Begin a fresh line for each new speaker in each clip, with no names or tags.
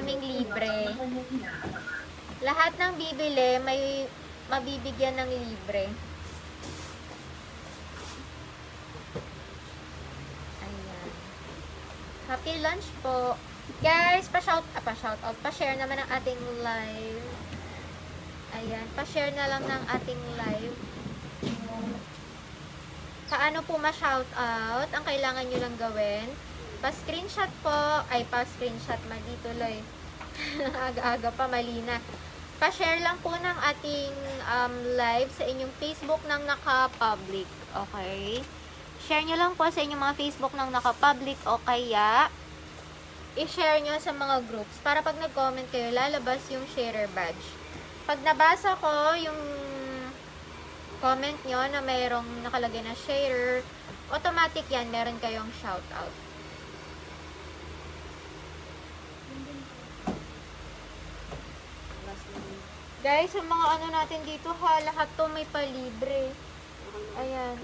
naming libre. Lahat ng bibili, may mabibigyan ng libre. Ayan. Happy lunch po. Guys, pa-shout, ah, pa-shout out, pa-share naman ang ating live. Ayan, pa-share na lang ng ating live. Paano po ma-shout out? Ang kailangan nyo lang gawin, pa-screenshot po, ay pa-screenshot, mali tuloy. Aga-aga pa, mali na. Pa-share lang po ng ating um, live sa inyong Facebook ng naka-public. Okay? Share nyo lang po sa inyong mga Facebook ng naka-public o kaya i-share nyo sa mga groups para pag nag-comment kayo, lalabas yung sharer badge. Pag nabasa ko yung comment nyo na mayroong nakalagay na sharer, automatic yan, meron kayong shoutout. Guys, yung mga ano natin dito ha, lahat to may palibre. Ayan.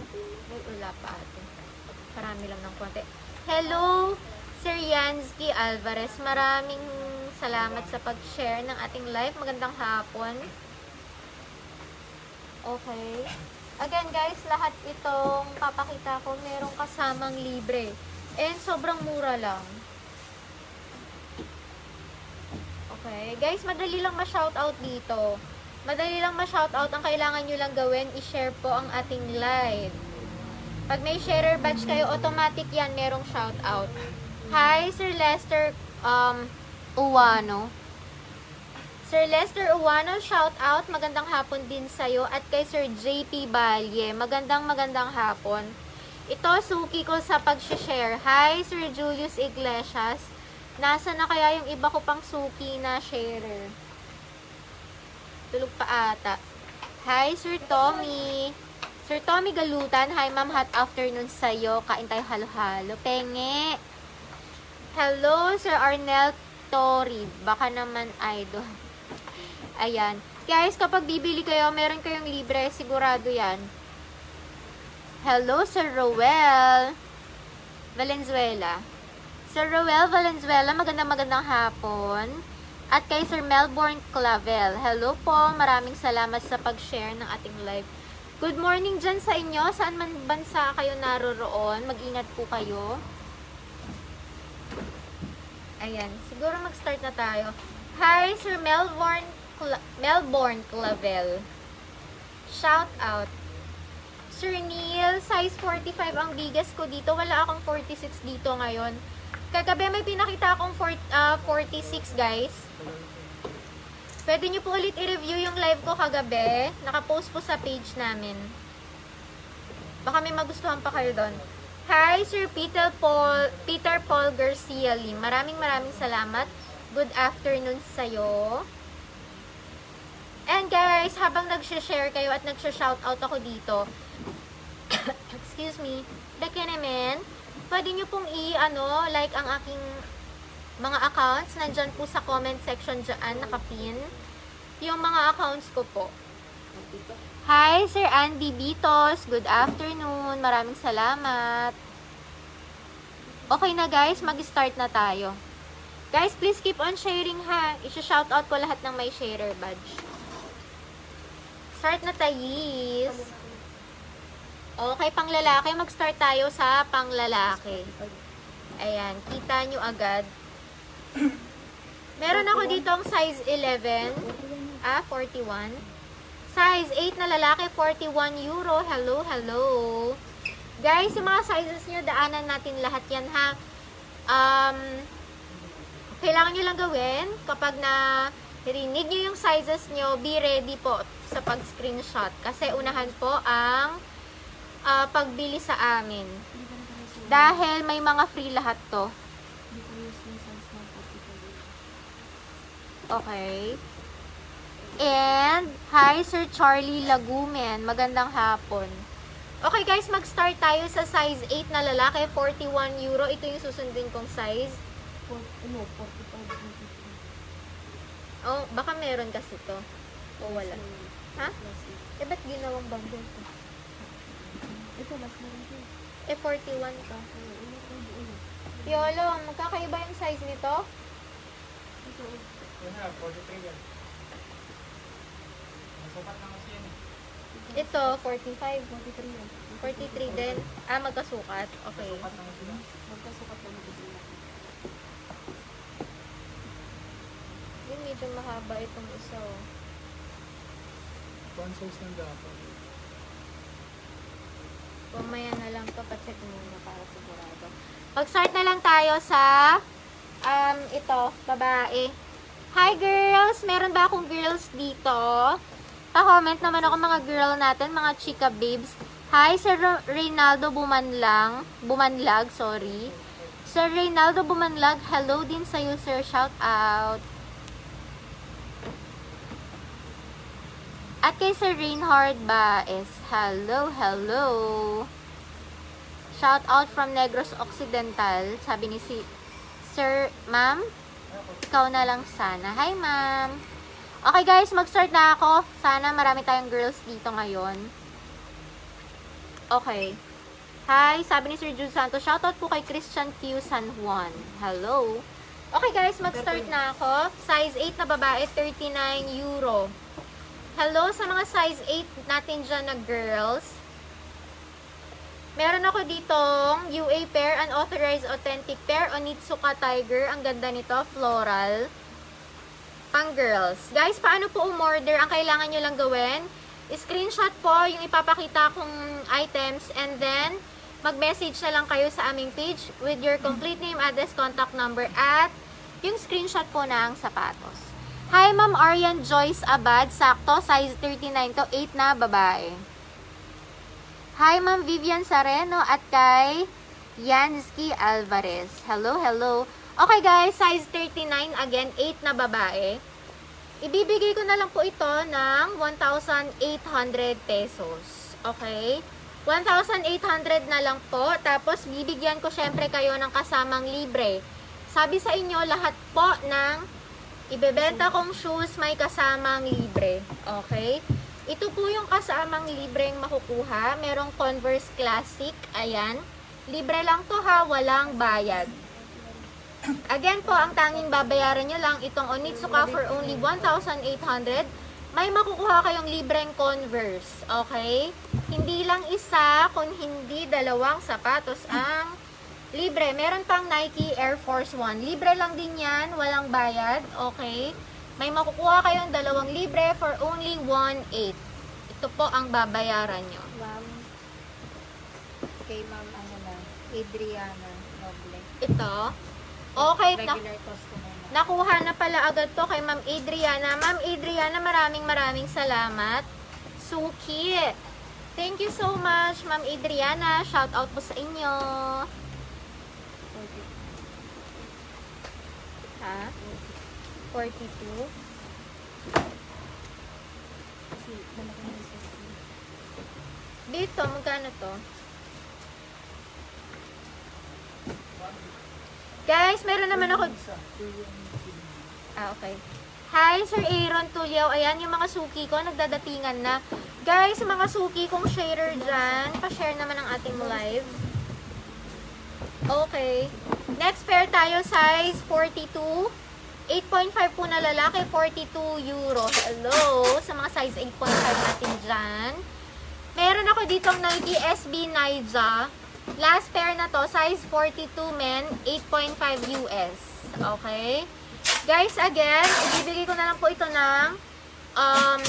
May ula pa ate. Parami lang ng konti. Hello, Sir Yansky Alvarez. Maraming salamat sa pag-share ng ating live. Magandang hapon. Okay. Again guys, lahat itong papakita ko merong kasamang libre. And sobrang mura lang. Okay. Guys, madali lang ma-shoutout dito. Madali lang ma-shoutout. Ang kailangan nyo lang gawin, i-share po ang ating live. Pag may sharer badge kayo, automatic yan, merong shoutout. Hi, Sir Lester um, Uwano. Sir Lester Uwano, shoutout. Magandang hapon din sa'yo. At kay Sir JP Balye, magandang magandang hapon. Ito, suki ko sa pag-share. Hi, Sir Julius Iglesias. Nasa na kaya yung iba ko pang suki na sharer? Tulog pa ata. Hi, Sir Tommy. Sir Tommy Galutan. Hi, ma'am. Hot afternoon sa'yo. Kain tayo halo-halo. Penge. Hello, Sir Arnel Tori. Baka naman idol. Ayan. Guys, kapag bibili kayo, meron kayong libre. Sigurado yan. Hello, Sir Roel. Valenzuela. Sir Roel Valenzuela, magandang magandang hapon. At kay Sir Melbourne Clavel. Hello po, maraming salamat sa pag-share ng ating live. Good morning dyan sa inyo. Saan man bansa kayo naroroon? Mag-ingat po kayo. Ayan, siguro mag-start na tayo. Hi, Sir Melbourne, Cla Melbourne Clavel. Shout out. Sir Neil, size 45 ang bigas ko dito. Wala akong 46 dito ngayon. Kagabi may pinakita akong 4, uh, 46 guys. Pwede nyo po ulit i-review yung live ko kagabi. Nakapost po sa page namin. Baka may magustuhan pa kayo doon. Hi, Sir Peter Paul, Peter Paul Garcia Lim. Maraming maraming salamat. Good afternoon sa'yo. And guys, habang nag-share kayo at nag-shoutout ako dito, excuse me, daki naman, pwede nyo pong i-ano, like ang aking mga accounts. Nandyan po sa comment section dyan, nakapin. Yung mga accounts ko po. Hi, Sir Andy Bitos. Good afternoon. Maraming salamat. Okay na guys, mag-start na tayo. Guys, please keep on sharing ha. I-shoutout ko lahat ng may sharer badge. Start na tayis. Okay, pang lalaki. Mag-start tayo sa pang lalaki. Ayan, kita nyo agad. Meron ako dito ang size 11. Ah, 41. Size 8 na lalaki, 41 euro. Hello, hello. Guys, yung mga sizes nyo, daanan natin lahat yan ha. Um, kailangan nyo lang gawin kapag na rinig nyo yung sizes nyo, be ready po sa pag-screenshot. Kasi unahan po ang ah, pagbili sa amin. Dahil may mga free lahat to. Okay. And, hi Sir Charlie Lagumen. Magandang hapon. Okay guys, mag-start tayo sa size 8 na lalaki, 41 euro. Ito yung susundin kong size. Oh, baka meron kasi to. O wala. Ha? Eh, ba't ginawang bundle to?
Ito, last na rin ito.
Eh, 41 to.
Ito,
Yolo, magkakaiba yung size nito?
ito.
Yun na, 43 yan. Nasukat na kasi yan eh.
Ito, 45.
43 yan.
43 din. Ah, magkasukat. Okay.
Nasukat na yan.
Magkasukat sila.
Yung medyo mahaba itong isa. oh.
One size lang dapat.
Pumaya na lang to, pacheck muna para sigurado. Mag-start na lang tayo sa um, ito, babae. Hi girls! Meron ba akong girls dito? Pa-comment naman ako mga girl natin, mga chika babes. Hi, Sir Reynaldo Bumanlang. Bumanlag, sorry. Sir Reynaldo Bumanlag, hello din sa'yo, sir. Shout out. At kay Sir Reinhard ba is hello, hello. Shout out from Negros Occidental. Sabi ni si Sir, ma'am, ikaw na lang sana. Hi, ma'am. Okay guys, mag-start na ako. Sana marami tayong girls dito ngayon. Okay. Hi, sabi ni Sir Jude Santos. Shoutout po kay Christian Q San Juan. Hello. Okay guys, mag-start na ako. Size 8 na babae, 39 euro. Hello sa mga size 8 natin dyan na girls. Meron ako ditong UA pair, unauthorized authentic pair, Onitsuka Tiger. Ang ganda nito, floral. Pang girls. Guys, paano po umorder? Ang kailangan nyo lang gawin, screenshot po yung ipapakita kong items and then mag-message na lang kayo sa aming page with your complete name, address, contact number at yung screenshot po ng sapatos. Hi, Ma'am Arian Joyce Abad. Sakto, size 39 to, 8 na babae. Hi, Ma'am Vivian Sareno at kay Yansky Alvarez. Hello, hello. Okay guys, size 39, again, 8 na babae. Ibibigay ko na lang po ito ng 1,800 pesos. Okay? 1,800 na lang po. Tapos, bibigyan ko syempre kayo ng kasamang libre. Sabi sa inyo, lahat po ng ibebenta kong shoes may kasamang libre. Okay? Ito po yung kasamang libreng makukuha. Merong Converse Classic. Ayan. Libre lang to ha. Walang bayad. Again po, ang tanging babayaran nyo lang itong Onitsuka for only 1,800. May makukuha kayong libreng Converse. Okay? Hindi lang isa, kung hindi dalawang sapatos ang libre. Meron pang Nike Air Force 1. Libre lang din yan. Walang bayad. Okay? May makukuha kayong dalawang libre for only 1,800. Ito po ang babayaran nyo.
Ma'am, kay ma'am, ano na, Adriana Noble.
Ito. Okay. Na
Regular customer na.
Nakuha na pala agad to kay Ma'am Adriana. Ma'am Adriana, maraming maraming salamat. Suki. Thank you so much, Ma'am Adriana. Shout out po sa inyo. Ha? 42.
Kasi, malaki na isa.
Dito, magkano to? Guys, meron naman ako... Ah, okay. Hi, Sir Aaron Tulyaw. Ayan, yung mga suki ko, nagdadatingan na. Guys, mga suki kong sharer dyan, pa-share naman ang ating live. Okay. Next pair tayo, size 42. 8.5 po na lalaki, 42 euro. Hello, sa mga size 8.5 natin dyan. Meron ako ditong Nike SB Nyjah. Last pair na to, size 42 men, 8.5 US. Okay? Guys, again, ibibigay ko na lang po ito ng um,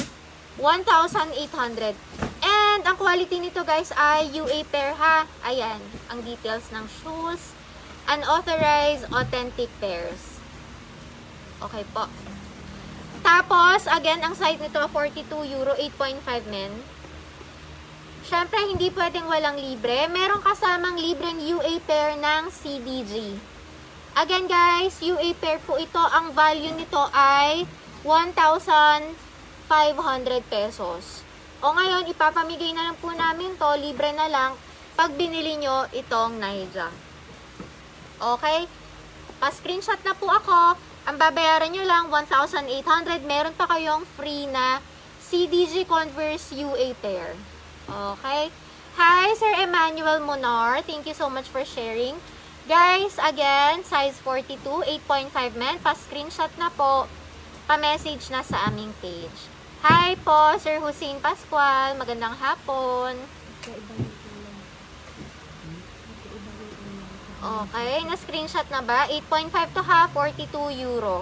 1,800. And, ang quality nito guys ay UA pair ha. Ayan, ang details ng shoes. Unauthorized, authentic pairs. Okay po. Tapos, again, ang size nito 42 euro, 8.5 men. Siyempre, hindi pwedeng walang libre. Meron kasamang libreng UA pair ng CDG. Again guys, UA pair po ito. Ang value nito ay 1,500 pesos. O ngayon, ipapamigay na lang po namin to, libre na lang, pag binili nyo itong Nyjah. Okay? Pa-screenshot na po ako. Ang babayaran nyo lang, 1,800. Meron pa kayong free na CDG Converse UA pair. Okay? Hi, Sir Emmanuel Monar. Thank you so much for sharing. Guys, again, size 42, 8.5 men. Pa-screenshot na po. Pa-message na sa aming page. Hi po, Sir Hussein Pascual. Magandang hapon. Okay, na-screenshot na ba? 8.5 to ha, 42 euro.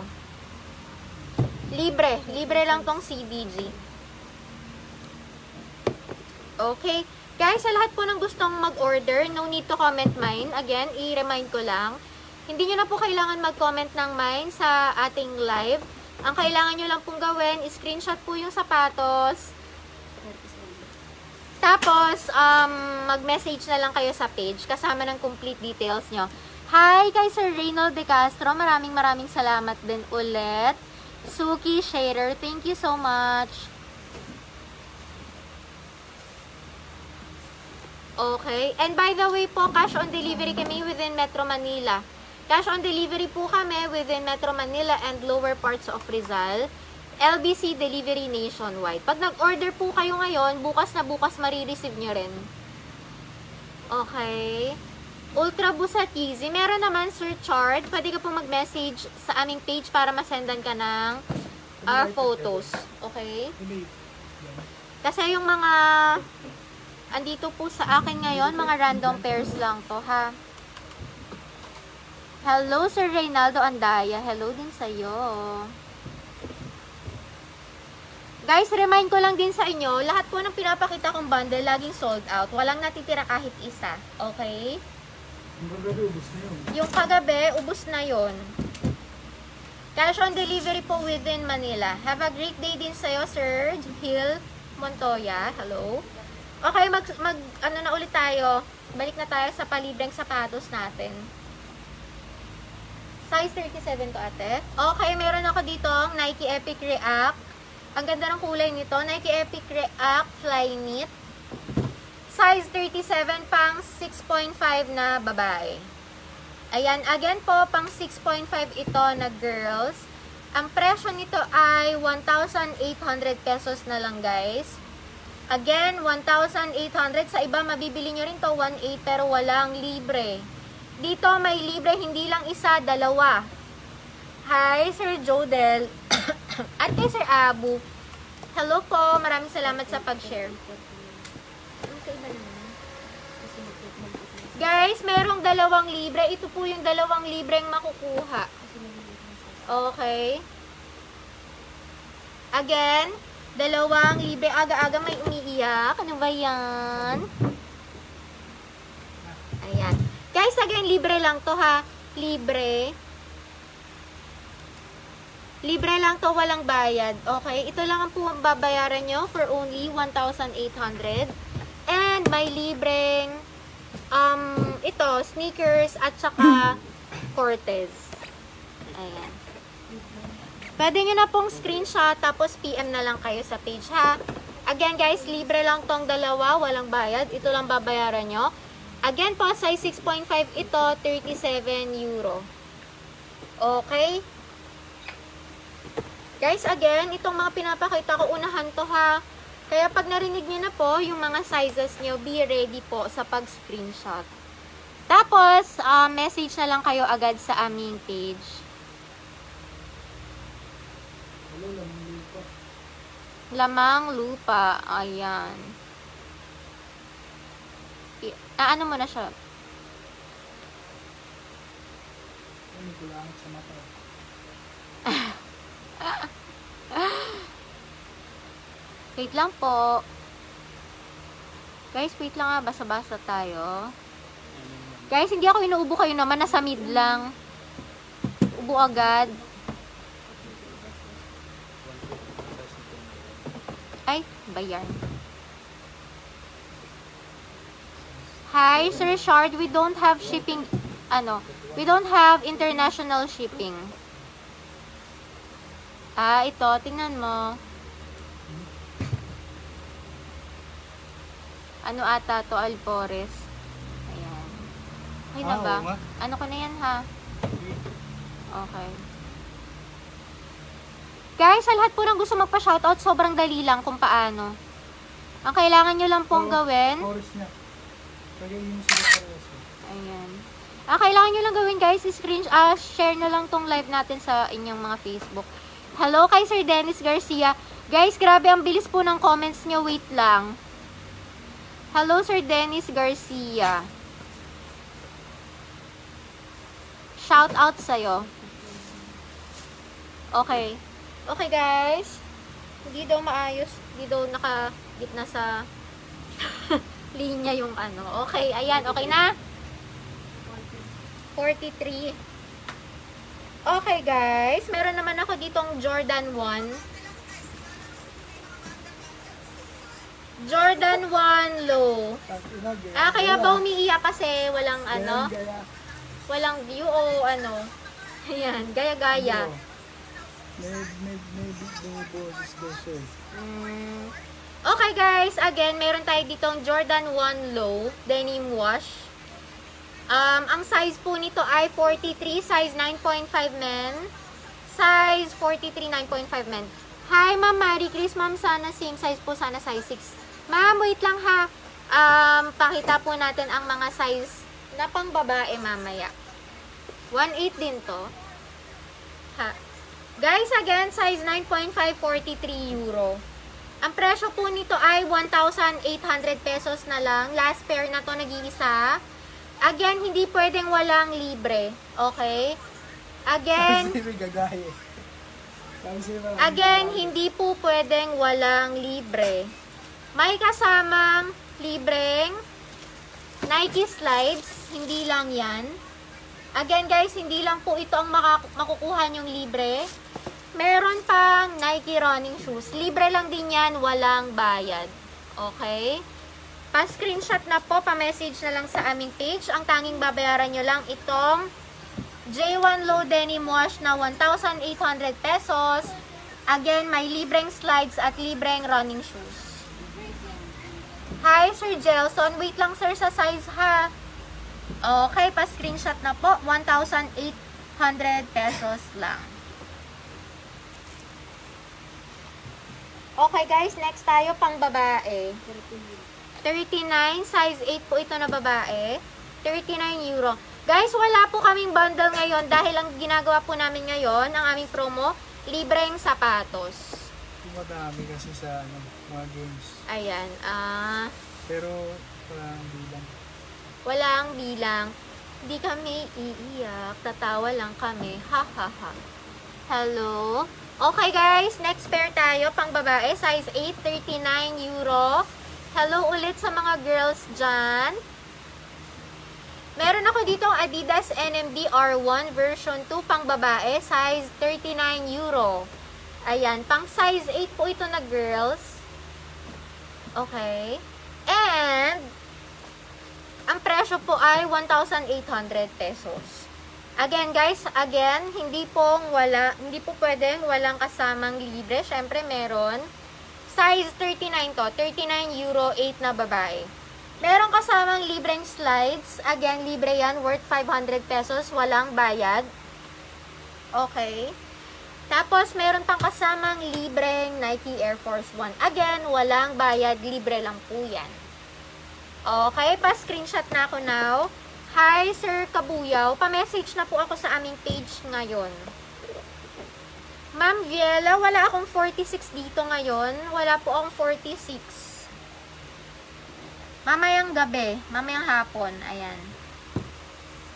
Libre. Libre lang tong CDG. Okay. Guys, sa lahat po ng gustong mag-order, no need to comment mine. Again, i-remind ko lang. Hindi nyo na po kailangan mag-comment ng mine sa ating live. Ang kailangan nyo lang pong gawin, screenshot po yung sapatos.
37.
Tapos, um, mag-message na lang kayo sa page kasama ng complete details nyo. Hi kay Sir Reynald De Castro. Maraming maraming salamat din ulit. Suki Shader, thank you so much. Okay. And by the way po, cash on delivery kami within Metro Manila. Cash on delivery po kami within Metro Manila and lower parts of Rizal. LBC Delivery Nationwide. Pag nag-order po kayo ngayon, bukas na bukas marireceive nyo rin. Okay. Ultra Boost at Easy. Meron naman, Sir Chard. Pwede ka po mag-message sa aming page para masendan ka ng our photos. Okay? Kasi yung mga andito po sa akin ngayon, mga random pairs lang to, ha? Hello, Sir Reynaldo Andaya. Hello din sa'yo. Guys, remind ko lang din sa inyo, lahat po ng pinapakita kong bundle, laging sold out. Walang natitira kahit isa. Okay?
Yung kagabi, ubus na yun.
Yung kagabi, ubus na yon. Cash on delivery po within Manila. Have a great day din sa'yo, Sir Hill Montoya. Hello. Okay, mag, mag, ano na ulit tayo. Balik na tayo sa palibreng sapatos natin. Size 37 to ate. Okay, meron ako dito Nike Epic React. Ang ganda ng kulay nito. Nike Epic React Flyknit. Size 37 pang 6.5 na babae. Ayan, again po, pang 6.5 ito na girls. Ang presyo nito ay 1,800 pesos na lang guys. Again, 1,800. Sa iba, mabibili nyo rin to 1,800 pero walang libre. Dito, may libre, hindi lang isa, dalawa. Hi, Sir Jodel. At kay Sir Abu. Hello po, maraming salamat sa pag-share. Guys, merong dalawang libre. Ito po yung dalawang libreng makukuha. Okay. Again, dalawang libre. Aga-aga may umiiyak. Ano ba yan? Ayan. Guys, again, libre lang to ha. Libre. Libre lang to, walang bayad. Okay? Ito lang ang po ang babayaran nyo for only 1,800. And may libreng um, ito, sneakers at saka Cortez. Ayan. Pwede nyo na pong screenshot tapos PM na lang kayo sa page ha. Again guys, libre lang tong dalawa, walang bayad. Ito lang babayaran nyo. Again po, size 6.5 ito, 37 euro. Okay? Guys, again, itong mga pinapakita ko, unahan to ha. Kaya pag narinig nyo na po, yung mga sizes nyo, be ready po sa pag-screenshot. Tapos, ah, message na lang kayo agad sa aming page. Lamang lupa. Ayan. Ah, ano mo na siya?
Ano ko lang sa mata.
Wait lang po. Guys, wait lang ah. Basa-basa tayo. Guys, hindi ako inuubo kayo naman. Nasa mid lang. Ubo agad. Ay, ba yan? Hi, Sir Shard. We don't have shipping, ano, we don't have international shipping. Ah, ito. Tingnan mo. Ano ata to, Alpores. Ayan. Okay na
Ah,
ba? Ano ko na yan, ha? Okay. Guys, sa lahat po ng gusto magpa-shoutout, sobrang dali lang kung paano. Ang kailangan nyo lang pong gawin,
Chorus niya. Kaya yun sila parehas. eh.
ayan. Ang kailangan nyo lang gawin, guys, screen, ah, share na lang tong live natin sa inyong mga Facebook. Hello kay Sir Dennis Garcia. Guys, grabe ang bilis po ng comments nyo. Wait lang. Hello, Sir Dennis Garcia. Shout out sa'yo. Okay. Okay, guys. Hindi daw maayos. Hindi daw nakagitna sa linya yung ano. Okay, ayan. Okay na? 43. Okay, guys. Meron naman ako ditong Jordan 1. Jordan 1 low. Ah, kaya ba umiiyak kasi walang ano? Walang view o ano? Ayan, gaya-gaya.
Oo. May, may, may, may boses daw siya eh.
Mm. Okay guys, again, meron tayo ditong Jordan 1 Low Denim Wash. Um, ang size po nito ay 43, size 9.5 men. Size 43, 9.5 men. Hi, Ma'am Marie Chris. Ma'am, sana same size po. Sana size 6. Ma'am, wait lang ha. Um, pakita po natin ang mga size na pang babae mamaya. 1.8 din to. Ha. Guys, again, size 9.5, 43 euro. Ang presyo po nito ay 1,800 pesos na lang. Last pair na to nag-iisa. Again, hindi pwedeng walang libre. Okay? Again, Again, hindi po pwedeng walang libre. May kasamang libreng Nike slides, hindi lang yan. Again guys, hindi lang po ito ang makukuha yung libre. Nike running shoes. Libre lang din yan, walang bayad. Okay? Pa-screenshot na po, pa-message na lang sa aming page. Ang tanging babayaran nyo lang itong J1 Low Denim Wash na 1,800 pesos. Again, may libreng slides at libreng running shoes. Hi, Sir Gelson. Wait lang, sir, sa size, ha? Okay, pa-screenshot na po. 1,800 pesos lang. Okay, guys. Next tayo, pang babae. 39, size 8 po ito na babae. 39 euro. Guys, wala po kaming bundle ngayon dahil ang ginagawa po namin ngayon, ang aming promo, libreng sapatos.
Madami kasi sa ano, mga games.
Ayan, ah,
Pero parang bilang.
walang bilang. Hindi kami iiyak, tatawa lang kami. Ha ha ha. Hello? Okay guys, next pair tayo, pang babae, size 8, 39 euro. Hello ulit sa mga girls dyan. Meron ako dito Adidas NMD R1 version 2 pang babae, size 39 euro. Ayan, pang size 8 po ito na girls. Okay. And, ang presyo po ay 1,800 pesos. Again guys, again, hindi pong wala, hindi po pwedeng walang kasamang libre. Syempre meron. Size 39 to, 39 euro 8 na babae. Meron kasamang libreng slides. Again, libre yan, worth 500 pesos, walang bayad. Okay. Tapos, meron pang kasamang libreng Nike Air Force 1. Again, walang bayad, libre lang po yan. Okay, pa-screenshot na ako now. Hi, Sir Kabuyaw. Pa-message na po ako sa aming page ngayon. Ma'am Viela, wala akong 46 dito ngayon. Wala po akong 46. Mamayang gabi, mamayang hapon, ayan.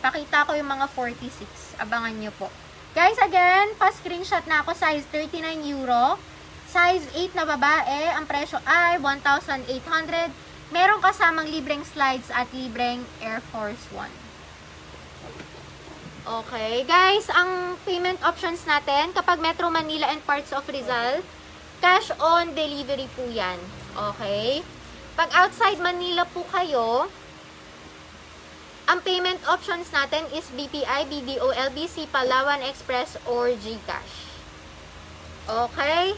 Pakita ko yung mga 46. Abangan nyo po. Guys, again, pa-screenshot na ako. Size 39 euro. Size 8 na babae. Ang presyo ay 1,800. Merong kasamang libreng slides at libreng Air Force One. Okay. Guys, ang payment options natin, kapag Metro Manila and parts of Rizal, cash on delivery po yan. Okay. Pag outside Manila po kayo, ang payment options natin is BPI, BDO, LBC, Palawan Express, or GCash. Okay?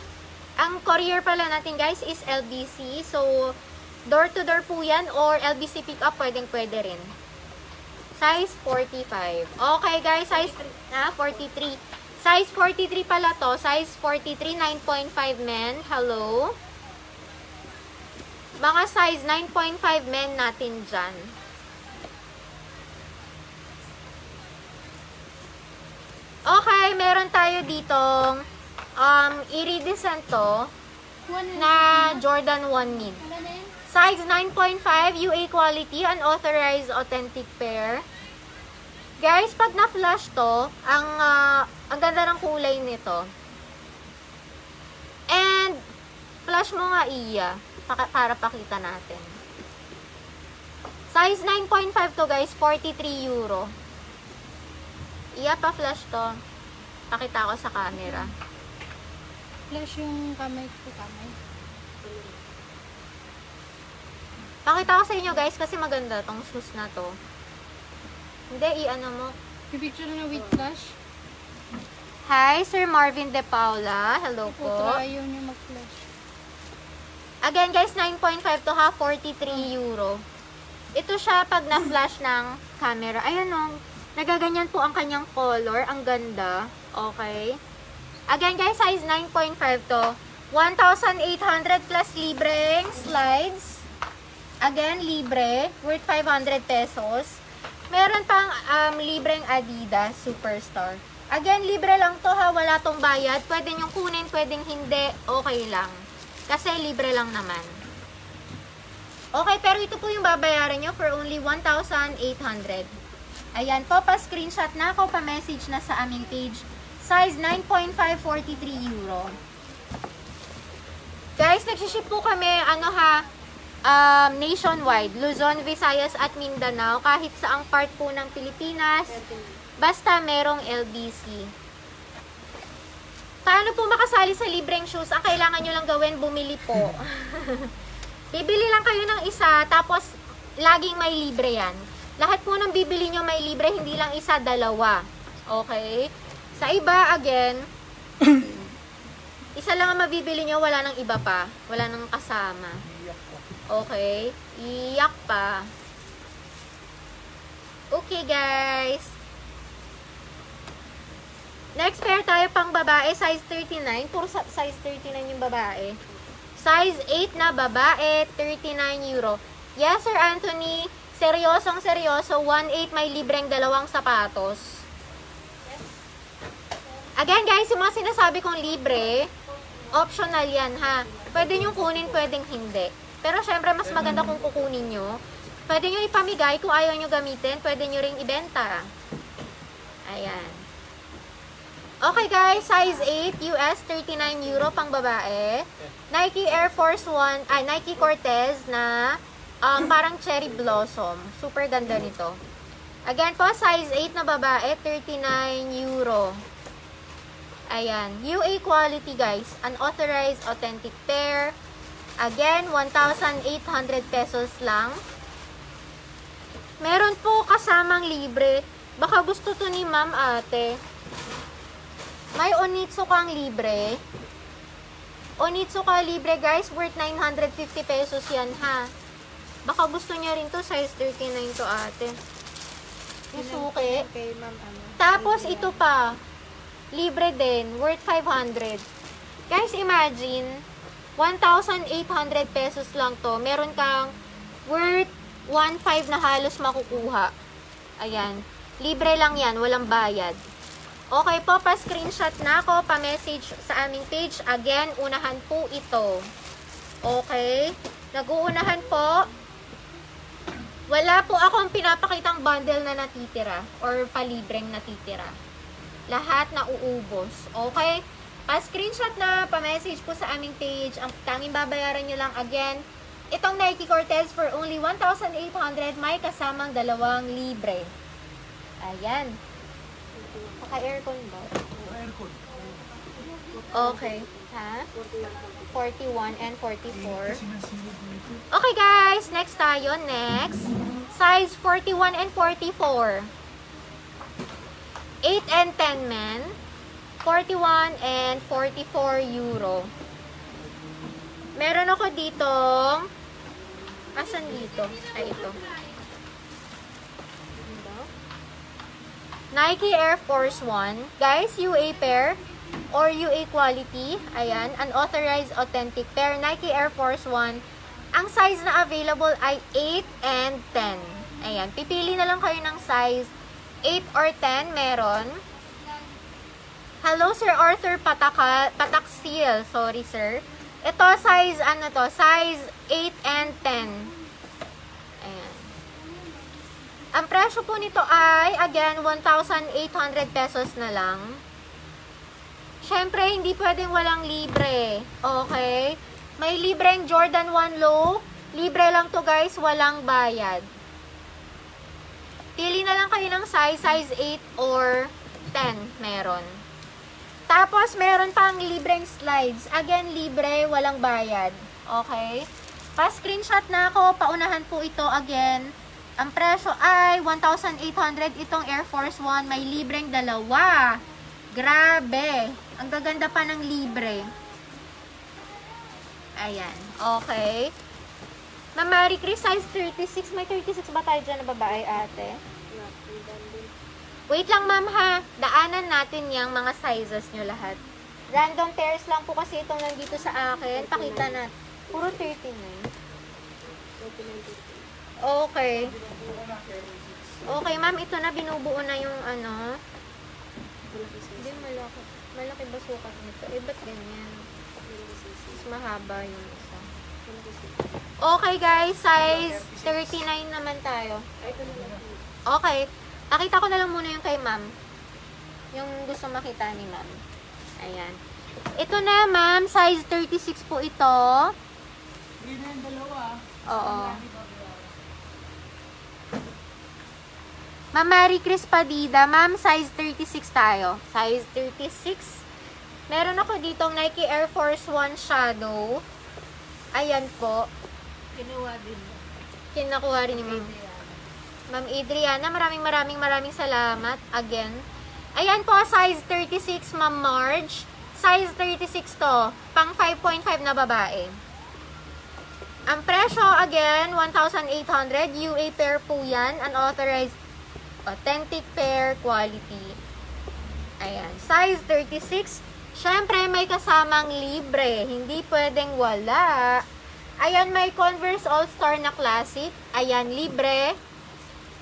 Ang courier pala natin guys is LBC. So, door to door po yan or LBC pick up pwedeng pwede rin. Size 45. Okay guys, size na 43. Size 43 pala to. Size 43, 9.5 men. Hello? Mga size 9.5 men natin dyan. Okay, meron tayo ditong um, iridescent to na Jordan 1 mid. Size 9.5, UA quality, unauthorized authentic pair. Guys, pag na-flash to, ang, ah, ang ganda ng kulay nito. And, flash mo nga iya, para, para pakita natin. Size 9.5 to guys, 43 euro. Iya pa flash to. Pakita ko sa camera.
Flash yung kamay ko kamay.
Pakita ko sa inyo guys kasi maganda tong shoes na to. Hindi, i-ano mo.
Pipicture na with flash.
Hi, Sir Marvin De Paula. Hello
Po,
po.
ayaw niya mag-flash.
Again guys, 9.5 to ha, 43 euro. Ito siya pag na-flash ng camera. Ayan o, nagaganyan po ang kanyang color. Ang ganda. Okay. Again guys, size 9.5 to. 1,800 plus libreng slides. Again, libre. Worth 500 pesos. Meron pang um, libreng Adidas Superstar. Again, libre lang to ha. Wala tong bayad. Pwede nyong kunin, pwedeng hindi. Okay lang. Kasi libre lang naman. Okay, pero ito po yung babayaran nyo for only 1,800. Ayan po, pa-screenshot na ako, pa-message na sa aming page. Size 9.5, 43 euro. Guys, nagsiship po kami, ano ha, um, nationwide. Luzon, Visayas at Mindanao. Kahit saang part po ng Pilipinas. Basta merong LBC. Paano po makasali sa libreng shoes? Ang kailangan nyo lang gawin, bumili po. Bibili lang kayo ng isa, tapos laging may libre yan. Lahat po ng bibili nyo may libre, hindi lang isa, dalawa. Okay? Sa iba, again, isa lang ang mabibili nyo, wala nang iba pa. Wala nang kasama. Okay? Iyak pa. Okay, guys. Next pair tayo pang babae, size 39. Puro size 39 yung babae. Size 8 na babae, 39 euro. Yes, Sir Anthony. Seryosong seryoso. 1.8 may libreng dalawang sapatos. Again, guys, yung mga sinasabi kong libre, optional yan, ha? Pwede nyo kunin, pwedeng hindi. Pero syempre, mas maganda kung kukunin nyo. Pwede nyo ipamigay kung ayaw nyo gamitin. Pwede nyo ring ibenta. Ayan. Okay guys, size 8, US, 39 euro pang babae. Nike Air Force 1, ay Nike Cortez na um, parang cherry blossom. Super ganda nito. Again po, size 8 na babae, 39 euro. Ayan. UA quality guys. Unauthorized authentic pair. Again, 1,800 pesos lang. Meron po kasamang libre. Baka gusto to ni ma'am ate. May Onitsuka ang libre. Onitsuka libre guys, worth 950 pesos yan ha. Baka gusto niya rin to, size 39 to ate. Yung suki.
Okay, ma'am.
Tapos ito pa, libre din, worth 500. Guys, imagine, 1,800 pesos lang to. Meron kang worth 1,500 na halos makukuha. Ayan. Libre lang yan, walang bayad. Okay po, pa-screenshot na ako, pa-message sa aming page. Again, unahan po ito. Okay? Nag-uunahan po Wala po akong pinapakitang bundle na natitira or palibreng natitira. Lahat na uubos. Okay? Pa-screenshot na, pa-message po sa aming page. Ang tanging babayaran nyo lang again, itong Nike Cortez for only 1,800 may kasamang dalawang libre. Ayan. Naka-aircon ba?
Aircon.
Okay. Ha? 41 and 44.
Kasi nasira dito.
Okay guys, next tayo. Next. Size 41 and 44. 8 and 10 men. 41 and 44 euro. Meron ako dito. Asan dito? Ay, ito. Nike Air Force 1. Guys, UA pair or UA quality. Ayan, unauthorized authentic pair. Nike Air Force 1. Ang size na available ay 8 and 10. Ayan, pipili na lang kayo ng size 8 or 10 meron. Hello, Sir Arthur Pataka, Pataksil. Sorry, sir. Ito, size, ano to? Size 8 and 10. Ayan. Ang presyo po nito ay, again, 1,800 pesos na lang. Siyempre, hindi pwedeng walang libre. Okay? May libreng Jordan 1 Low. Libre lang to guys, walang bayad. Pili na lang kayo ng size, size 8 or 10 meron. Tapos, meron pang libreng slides. Again, libre, walang bayad. Okay? Pa-screenshot na ako. Paunahan po ito again. Ang presyo ay 1,800 itong Air Force 1. May libreng dalawa. Grabe. Ang gaganda pa ng libre. Ayan. Okay. Ma'am Marie Chris, size 36. May 36 ba tayo dyan na babae ate? Wait lang ma'am ha. Daanan natin yung mga sizes nyo lahat. Random pairs lang po kasi itong nandito sa akin. Pakita na. Puro 39. Okay. Okay ma'am, ito na binubuo na yung ano. Hindi malaki. Malaki ba sukat nito? Eh, ba't ganyan? Mas mahaba yung isa. Okay guys, size 39 naman tayo. Okay. Pakita ko na lang muna yung kay ma'am. Yung gusto makita ni ma'am. Ayan. Ito na ma'am, size 36 po ito.
Hindi na yung dalawa.
Oo. Ma'am Mary Chris Padida, ma'am, size 36 tayo. Size 36. Meron ako ditong Nike Air Force 1 Shadow. Ayan po.
Kinuha din.
Kinakuha rin ni ma'am. Ma'am Adriana, maraming maraming maraming salamat. Again. Ayan po, size 36, Ma'am Marge. Size 36 to. Pang 5.5 na babae. Ang presyo, again, 1,800. UA pair po yan. Unauthorized authentic pair quality. Ayan. Size 36. Siyempre, may kasamang libre. Hindi pwedeng wala. Ayan, may Converse All-Star na Classic. Ayan, libre.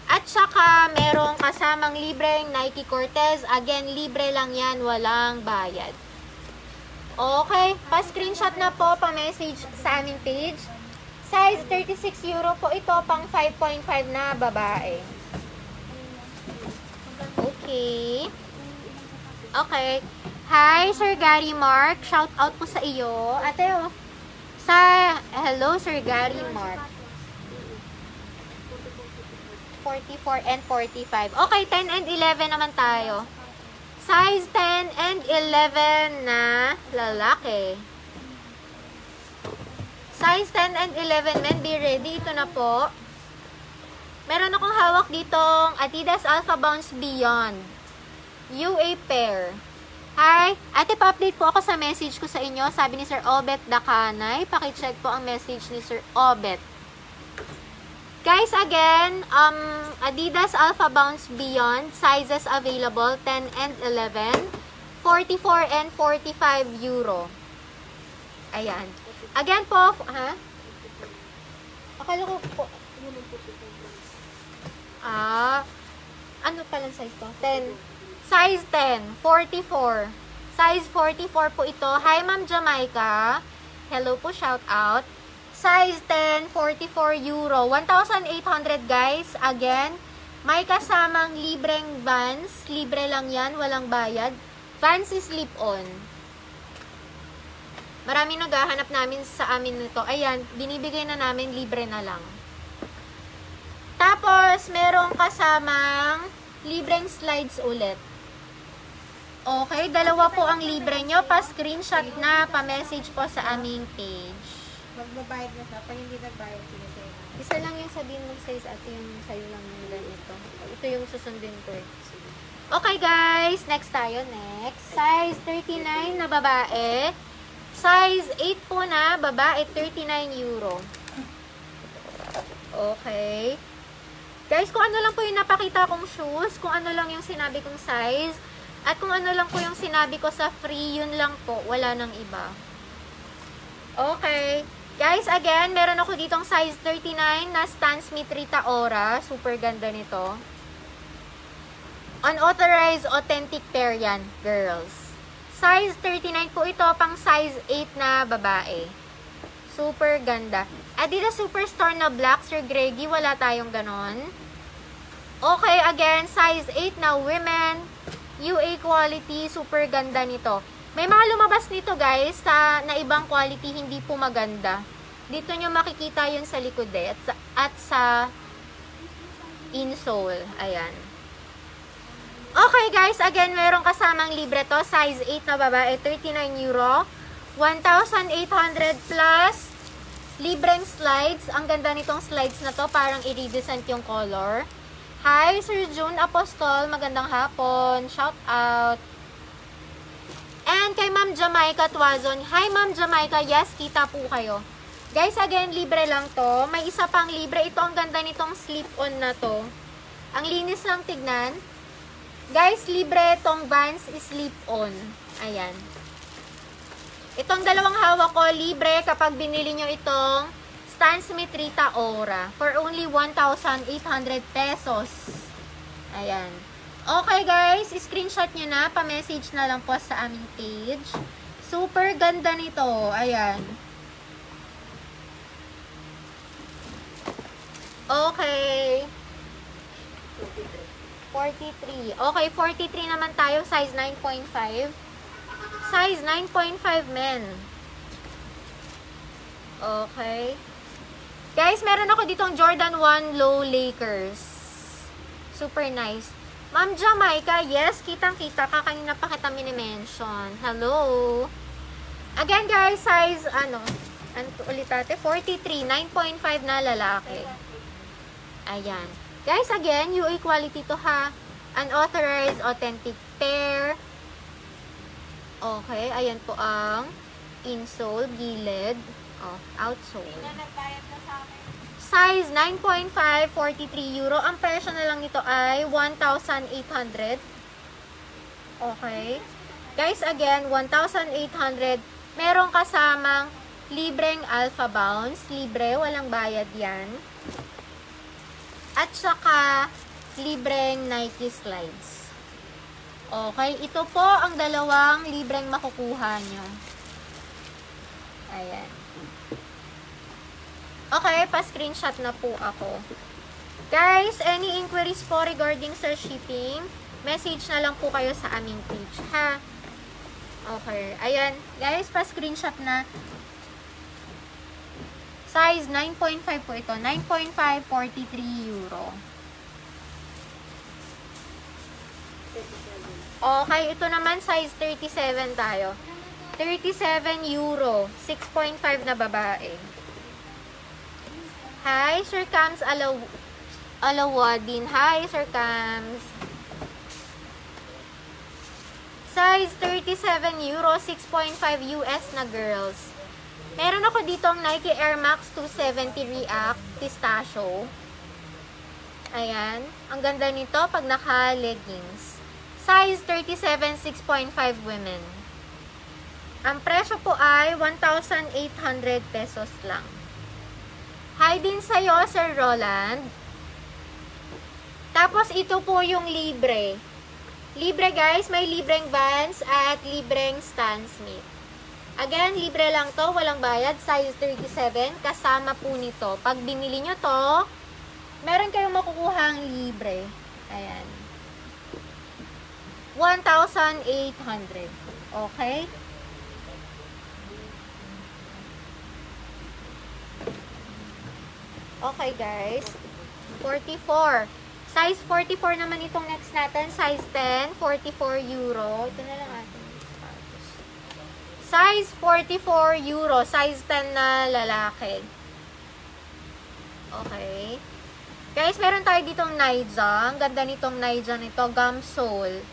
At saka, merong kasamang libreng Nike Cortez. Again, libre lang yan. Walang bayad. Okay. Pa-screenshot na po, pa-message sa aming page. Size 36 euro po ito, pang 5.5 na babae. Okay. Okay. Hi, Sir Gary Mark. Shout out po sa iyo. Ate, oh. Sa, hello, Sir Gary Mark. 44 and 45. Okay, 10 and 11 naman tayo. Size 10 and 11 na lalaki. Size 10 and 11 men, be ready. Ito na po. Meron akong hawak ditong Adidas Alpha Bounce Beyond. UA pair. Hi! Ate, pa-update po ako sa message ko sa inyo. Sabi ni Sir Obet Dakanay. Pakicheck po ang message ni Sir Obet. Guys, again, um, Adidas Alpha Bounce Beyond, sizes available, 10 and 11, 44 and 45 euro. Ayan. Again po, ha? Akala ko po, ah, ano palang size to? 10. Size 10, 44. Size 44 po ito. Hi, Ma'am Jamaica. Hello po, shout out. Size 10, 44 euro. 1,800 guys. Again, may kasamang libreng Vans. Libre lang yan, walang bayad. Vans is slip-on. Marami naghahanap namin sa amin nito. Ayan, binibigay na namin, libre na lang. Tapos, merong kasamang libreng slides ulit. Okay, dalawa po ang libre nyo. Pa-screenshot na, pa-message po sa aming page.
Magbabayad na siya. Pag hindi nagbayad, sige sa'yo.
Isa lang yung sabihin mo sa ate yung sa'yo lang yung ganito. Ito yung susundin ko eh. Okay guys, next tayo. Next. Size 39 na babae. Size 8 po na babae, 39 euro. Okay. Guys, kung ano lang po yung napakita kong shoes, kung ano lang yung sinabi kong size, at kung ano lang po yung sinabi ko sa free, yun lang po. Wala nang iba. Okay. Guys, again, meron ako ditong size 39 na Stan Smith Rita Ora. Super ganda nito. Unauthorized authentic pair yan, girls. Size 39 po ito, pang size 8 na babae. Super ganda. Adidas Superstore na black, Sir Greggy, wala tayong ganon. Okay, again, size 8 na women. UA quality, super ganda nito. May mga lumabas nito guys sa na ibang quality hindi po maganda. Dito nyo makikita yun sa likod eh, at sa, at sa insole. Ayan. Okay guys, again meron kasamang libre to, size 8 na babae, 39 euro. 1,800 plus libreng slides. Ang ganda nitong slides na to, parang iridescent yung color. Hi, Sir June Apostol. Magandang hapon. Shout out. And kay Ma'am Jamaica Tuazon. Hi, Ma'am Jamaica. Yes, kita po kayo. Guys, again, libre lang to. May isa pang libre. Ito ang ganda nitong slip-on na to. Ang linis lang tignan. Guys, libre tong Vans slip-on. Ayan. Itong dalawang hawak ko, libre kapag binili nyo itong Stan Smith Rita Aura for only 1,800 pesos. Ayan. Okay guys, screenshot nyo na. Pa-message na lang po sa aming page. Super ganda nito. Ayan. Okay. 43. Okay, 43 naman tayo. Size 9.5. Size 9.5 men. Okay. Guys, meron ako ditong Jordan 1 Low Lakers. Super nice. Ma'am Jamaica, yes, kitang-kita ka. Kanina pa kita mini-mention. Hello. Again, guys, size, ano, ano ulit ate? 43, 9.5 na lalaki. Ayan. Guys, again, UA quality to ha. Unauthorized, authentic pair. Okay, ayan po ang insole, gilid. Oh, outsole.
nagbayad na akin.
Size 9.5, 43 euro. Ang presyo na lang nito ay 1,800. Okay. Guys, again, 1,800. Merong kasamang libreng Alpha Bounce. Libre, walang bayad yan. At saka, libreng Nike Slides. Okay, ito po ang dalawang libreng makukuha nyo. Ayan. Okay, pa-screenshot na po ako. Guys, any inquiries po regarding sa shipping, message na lang po kayo sa aming page, ha? Okay, ayan. Guys, pa-screenshot na. Size 9.5 po ito. 9.5, 43 euro. Okay, ito naman size 37 tayo. 37 euro. 6.5 na babae. Hi, Sir Cams Alaw Alawadin. Hi, Sir Cams. Size 37 euro, 6.5 US na girls. Meron ako ditong Nike Air Max 270 React Pistachio. Ayan. Ang ganda nito pag naka-leggings. Size 37, 6.5 women. Ang presyo po ay 1,800 pesos lang. Hi din sa'yo, Sir Roland. Tapos, ito po yung libre. Libre, guys. May libreng Vans at libreng Stan Smith. Again, libre lang to, walang bayad, size 37, kasama po nito. Pag binili nyo to, meron kayong makukuhang libre. Ayan. 1,800. Okay? Okay, guys. 44. Size 44 naman itong next natin. Size 10, 44 euro. Ito na lang sapatos. Size 44 euro. Size 10 na lalaki. Okay. Guys, meron tayo ditong Naija. Ang ganda nitong Naija nito. Gum sole.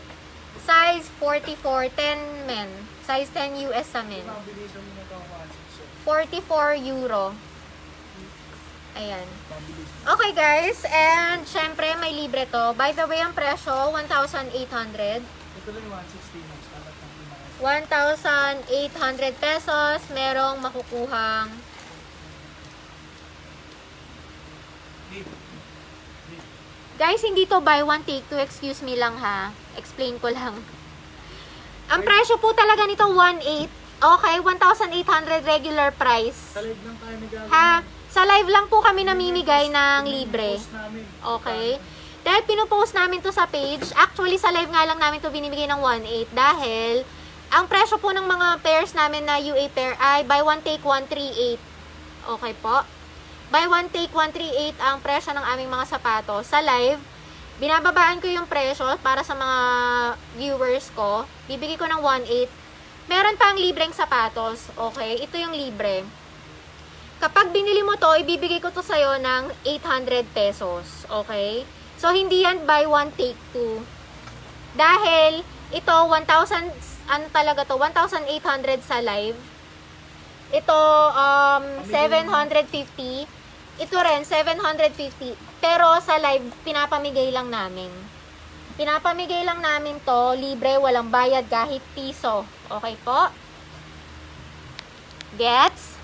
Size 44, 10 men. Size 10 US sa men.
Mabilisan mo na ito ang 1.6.
44 euro. Ayan. Okay guys, and syempre may libre to. By the way, ang presyo, 1,800.
Ito lang yung 160 max. Dapat ng
1,800 pesos. Merong makukuhang. Guys, hindi to buy one take two. Excuse me lang ha. Explain ko lang. Ang presyo po talaga nito 1,800. Okay, 1,800 regular price.
Sa live lang tayo nagagawin.
Ha? Sa live lang po kami namimigay ng libre. Okay? Dahil pinupost namin to sa page, actually sa live nga lang namin to binibigay ng 1.8 dahil ang presyo po ng mga pairs namin na UA pair ay buy one take 138. Okay po? Buy one take 138 ang presyo ng aming mga sapatos. Sa live, binababaan ko yung presyo para sa mga viewers ko. Bibigay ko ng 1.8. Meron pa ang libreng sapatos. Okay? Ito yung libre. Kapag binili mo to, ibibigay ko to sa'yo ng 800 pesos. Okay? So, hindi yan buy one, take two. Dahil, ito, 1,000, ano talaga to, 1,800 sa live. Ito, um, 750. Ito rin, 750. Pero sa live, pinapamigay lang namin. Pinapamigay lang namin to, libre, walang bayad kahit piso. Okay po? Gets?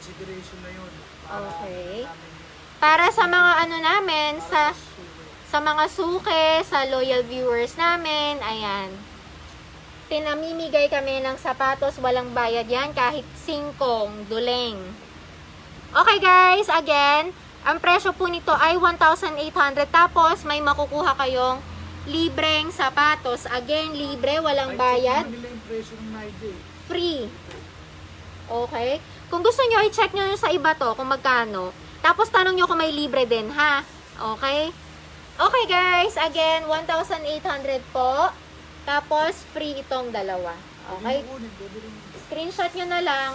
Consideration na yun. Para
Okay.
namin-
Para sa mga ano namin, sa sa mga suke, sa loyal viewers namin, ayan. Pinamimigay kami ng sapatos, walang bayad yan, kahit singkong, duleng. Okay guys, again, ang presyo po nito ay 1,800 tapos may makukuha kayong libreng sapatos. Again, libre, walang bayad, free. Okay? Kung gusto nyo, i-check nyo sa iba to kung magkano. Tapos tanong nyo kung may libre din, ha? Okay? Okay guys, again, 1,800 po. Tapos, free itong dalawa. Okay? Screenshot nyo na lang.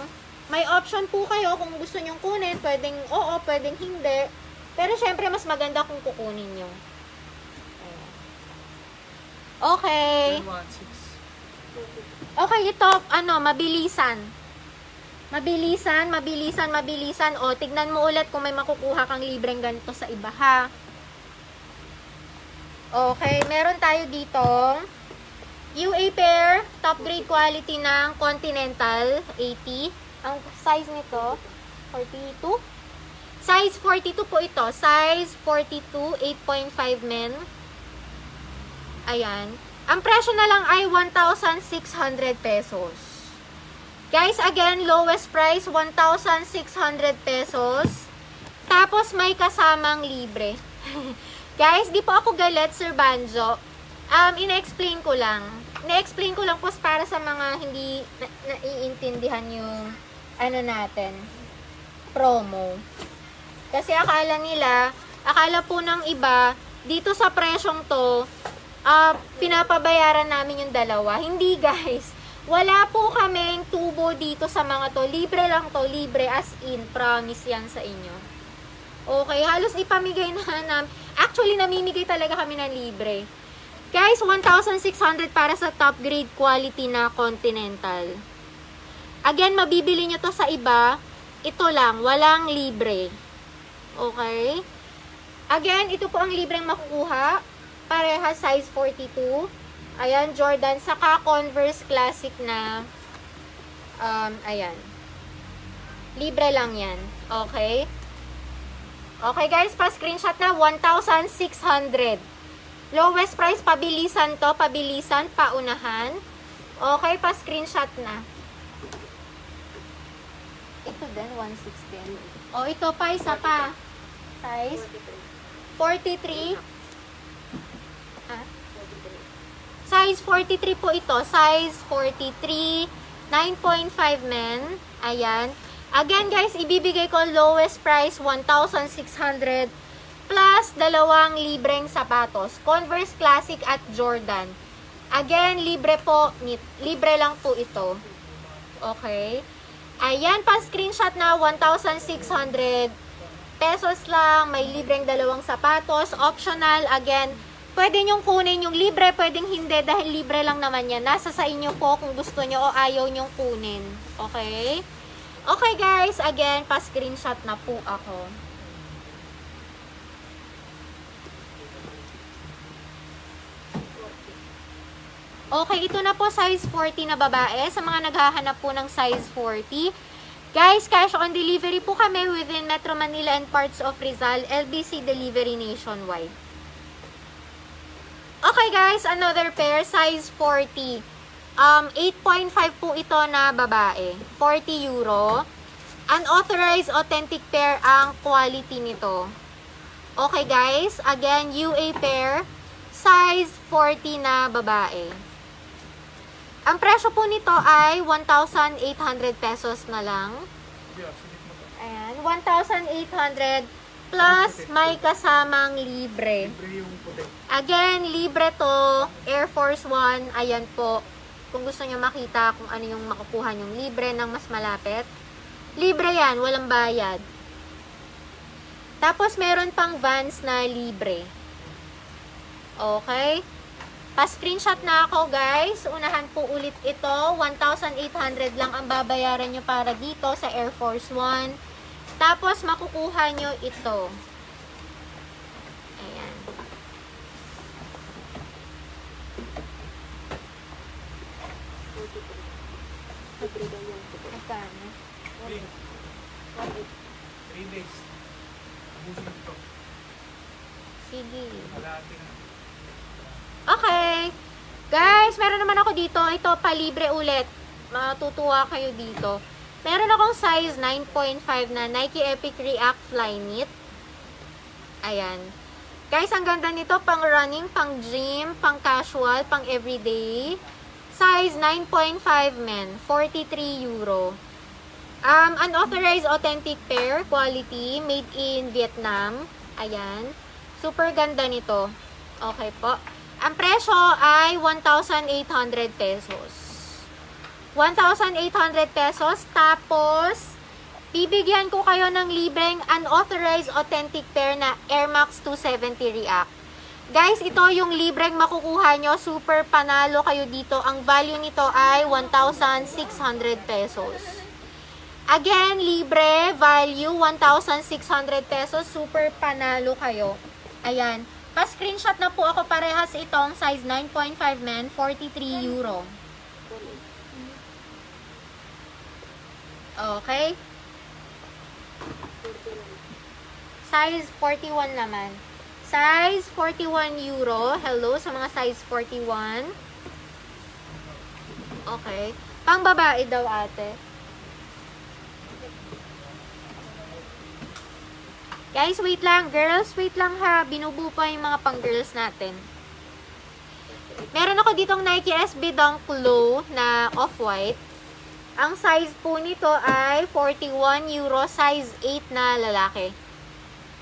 May option po kayo kung gusto nyong kunin. Pwedeng oo, pwedeng hindi. Pero syempre, mas maganda kung kukunin nyo. Okay.
1.6.
Okay, ito, ano, mabilisan. Mabilisan, mabilisan, mabilisan. O, tignan mo ulit kung may makukuha kang libreng ganito sa iba, ha? Okay, meron tayo dito. UA pair, top grade quality ng Continental 80. Ang size nito, 42. Size 42 po ito. Size 42, 8.5 men. Ayan. Ang presyo na lang ay 1,600 pesos. Guys, again, lowest price, 1,600 pesos. Tapos, may kasamang libre. Guys, di po ako galit, Sir Banjo. Um, ina-explain ko lang. Ina-explain ko lang po para sa mga hindi na- naiintindihan yung ano natin, promo. Kasi akala nila, akala po ng iba, dito sa presyong to, ah, pinapabayaran namin yung dalawa. Hindi guys. Wala po kaming tubo dito sa mga to. Libre lang to. Libre as in. Promise yan sa inyo. Okay, halos ipamigay na namin. Actually, namimigay talaga kami ng libre. Guys, 1,600 para sa top grade quality na Continental. Again, mabibili nyo to sa iba. Ito lang, walang libre. Okay? Again, ito po ang libreng makukuha. Pareha size 42. Ayan, Jordan. Saka Converse Classic na um, ayan. Libre lang yan. Okay? Okay guys, pa-screenshot na 1,600. Lowest price, pabilisan to. Pabilisan, paunahan. Okay, pa-screenshot na. Ito din, 116. O, ito pa, isa pa. Size? 43. Ah? Size 43 po ito. Size 43. 9.5 men. Ayan. Again, guys, ibibigay ko lowest price, 1,600 plus dalawang libreng sapatos. Converse Classic at Jordan. Again, libre po. Libre lang po ito. Okay. Ayan, pa-screenshot na 1,600 pesos lang. May libreng dalawang sapatos. Optional, again, pwede nyong kunin yung libre, pwedeng hindi dahil libre lang naman yan. Nasa sa inyo po kung gusto nyo o ayaw nyong kunin. Okay? Okay guys, again, pa-screenshot na po ako. Okay, ito na po size 40 na babae. Sa mga naghahanap po ng size 40. Guys, cash on delivery po kami within Metro Manila and parts of Rizal. LBC Delivery nationwide. Okay guys, another pair, size 40. Um, 8.5 po ito na babae. 40 euro. Unauthorized authentic pair ang quality nito. Okay guys, again, UA pair, size 40 na babae. Ang presyo po nito ay 1,800 pesos na lang. Ayan, 1,800 plus may kasamang libre.
Libre yung puti.
Again, libre to. Air Force One, ayan po. Kung gusto nyo makita kung ano yung makukuha nyong libre ng mas malapit. Libre yan, walang bayad. Tapos, meron pang Vans na libre. Okay? Pa-screenshot na ako, guys. Unahan po ulit ito. 1,800 lang ang babayaran nyo para dito sa Air Force One. Tapos, makukuha nyo ito. Ayan. Magkano?
Three. Three days. Abusin ito.
Sige. Okay. Guys, meron naman ako dito. Ito, palibre ulit. Matutuwa kayo dito. Meron akong size 9.5 na Nike Epic React Flyknit. Ayan. Guys, ang ganda nito. Pang running, pang gym, pang casual, pang everyday. Size 9.5 men. 43 euro. Um, unauthorized authentic pair. Quality. Made in Vietnam. Ayan. Super ganda nito. Okay po. Ang presyo ay 1,800 pesos. 1,800 pesos. Tapos, bibigyan ko kayo ng libreng unauthorized authentic pair na Air Max 270 React. Guys, ito yung libreng makukuha nyo. Super panalo kayo dito. Ang value nito ay 1,600 pesos. Again, libre, value, 1,600 pesos. Super panalo kayo. Ayan. Pa-screenshot na po ako parehas itong size 9.5 men, 43 euro. Okay? Size 41 naman. Size 41 euro. Hello sa mga size 41. Okay. Pang babae daw ate. Guys, wait lang. Girls, wait lang ha. Binubu pa yung mga pang girls natin. Meron ako ditong Nike SB Dunk Low na off-white. Ang size po nito ay 41 euro, size 8 na lalaki.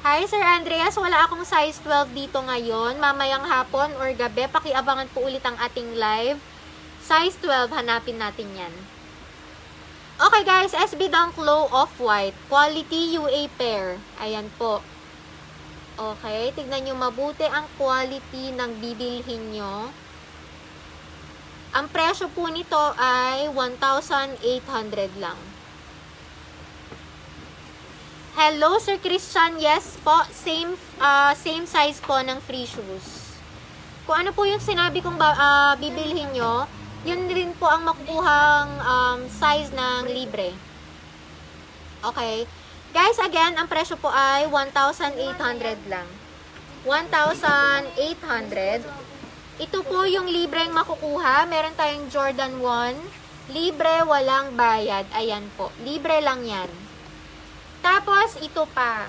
Hi, Sir Andreas. Wala akong size 12 dito ngayon. Mamayang hapon or gabi, pakiabangan po ulit ang ating live. Size 12, hanapin natin yan. Okay guys, SB Dunk Low Off-White. Quality UA pair. Ayan po. Okay, tignan nyo mabuti ang quality ng bibilhin nyo. Ang presyo po nito ay 1,800 lang. Hello, Sir Christian. Yes po, same ah, same size po ng free shoes. Kung ano po yung sinabi kong ba, ah, bibilhin nyo, yun rin po ang makukuhang um, size ng libre. Okay. Guys, again, ang presyo po ay 1,800 lang. 1,800. Ito po yung libreng makukuha. Meron tayong Jordan 1. Libre, walang bayad. Ayan po. Libre lang yan. Tapos, ito pa.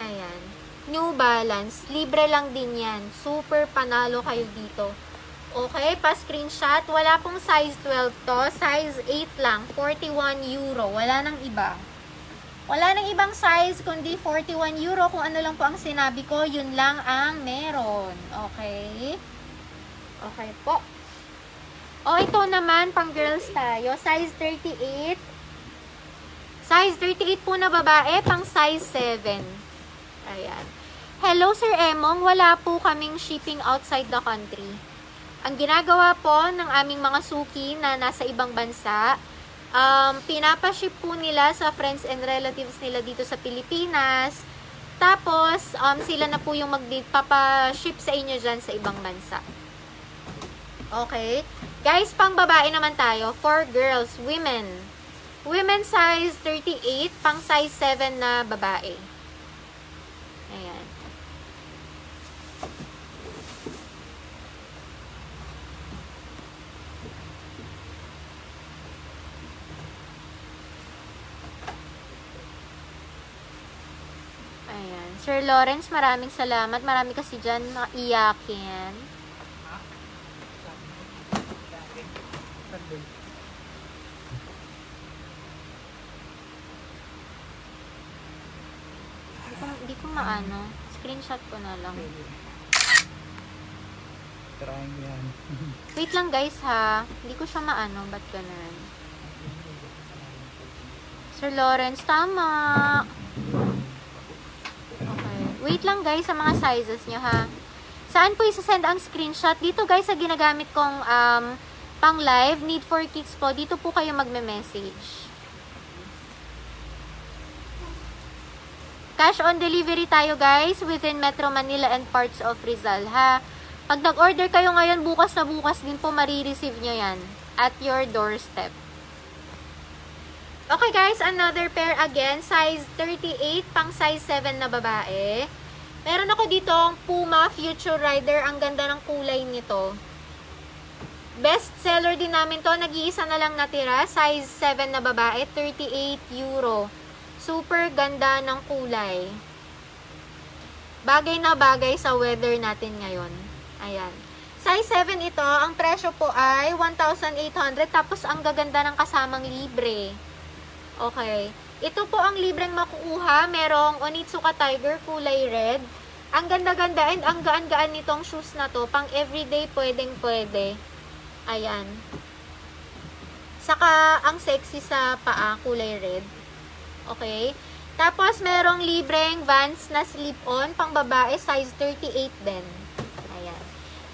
Ayan. New Balance. Libre lang din yan. Super panalo kayo dito. Okay, pa-screenshot. Wala pong size 12 to. Size 8 lang. 41 euro. Wala nang iba. Wala nang ibang size kundi 41 euro. Kung ano lang po ang sinabi ko, yun lang ang meron. Okay? Okay po. O, ito naman, pang girls tayo. Size 38. Size 38 po na babae, pang size 7. Ayan. Hello, Sir Emong. Wala po kaming shipping outside the country. Ang ginagawa po ng aming mga suki na nasa ibang bansa, um, pinapaship po nila sa friends and relatives nila dito sa Pilipinas. Tapos, um, sila na po yung magpapaship sa inyo dyan sa ibang bansa. Okay? Guys, pang babae naman tayo. For girls, women. Women size 38, pang size 7 na babae. Ayan. Ayan. Sir Lawrence, maraming salamat. Marami kasi dyan.
Sandal.
Hindi ko, ko maano. Screenshot ko na lang.
Trying yan.
Wait lang guys ha. Hindi ko siya maano. Ba't ganun? Sir Lawrence, tama. Okay. Wait lang guys sa mga sizes nyo ha. Saan po isa-send ang screenshot? Dito guys sa ginagamit kong um, pang live, need for kicks po. Dito po kayo magme-message. Cash on delivery tayo guys within Metro Manila and parts of Rizal ha. Pag nag-order kayo ngayon, bukas na bukas din po marireceive nyo yan at your doorstep. Okay guys, another pair again, size 38, pang size 7 na babae. Meron ako dito Puma Future Rider, ang ganda ng kulay nito. Best seller din namin to, nag-iisa na lang natira, size 7 na babae, 38 euro. Super ganda ng kulay. Bagay na bagay sa weather natin ngayon. Ayan. Size 7 ito, ang presyo po ay 1,800 tapos ang gaganda ng kasamang libre. Okay. Ito po ang libreng makukuha. Merong Onitsuka Tiger, kulay red. Ang ganda-ganda and ang gaan-gaan nitong shoes na to. Pang everyday, pwedeng pwede. Ayan. Saka, ang sexy sa paa, kulay red. Okay. Tapos, merong libreng Vans na slip-on, pang babae, size 38 din. Ayan.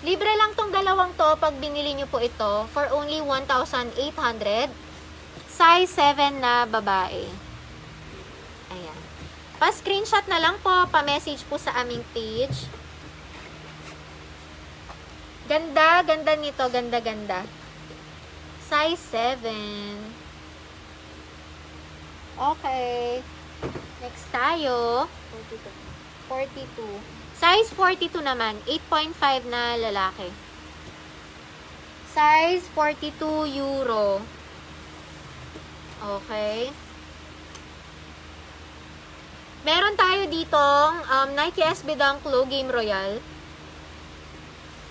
Libre lang tong dalawang to pag binili nyo po ito for only 1,800. Size 7 na babae. Ayan. Pa-screenshot na lang po, pa-message po sa aming page. Ganda, ganda nito, ganda, ganda. Size 7. Okay. Next tayo. 42. Size 42 naman. 8.5 na lalaki. Size 42 euro. Okay. Meron tayo ditong um, Nike SB Dunk Low Game Royal.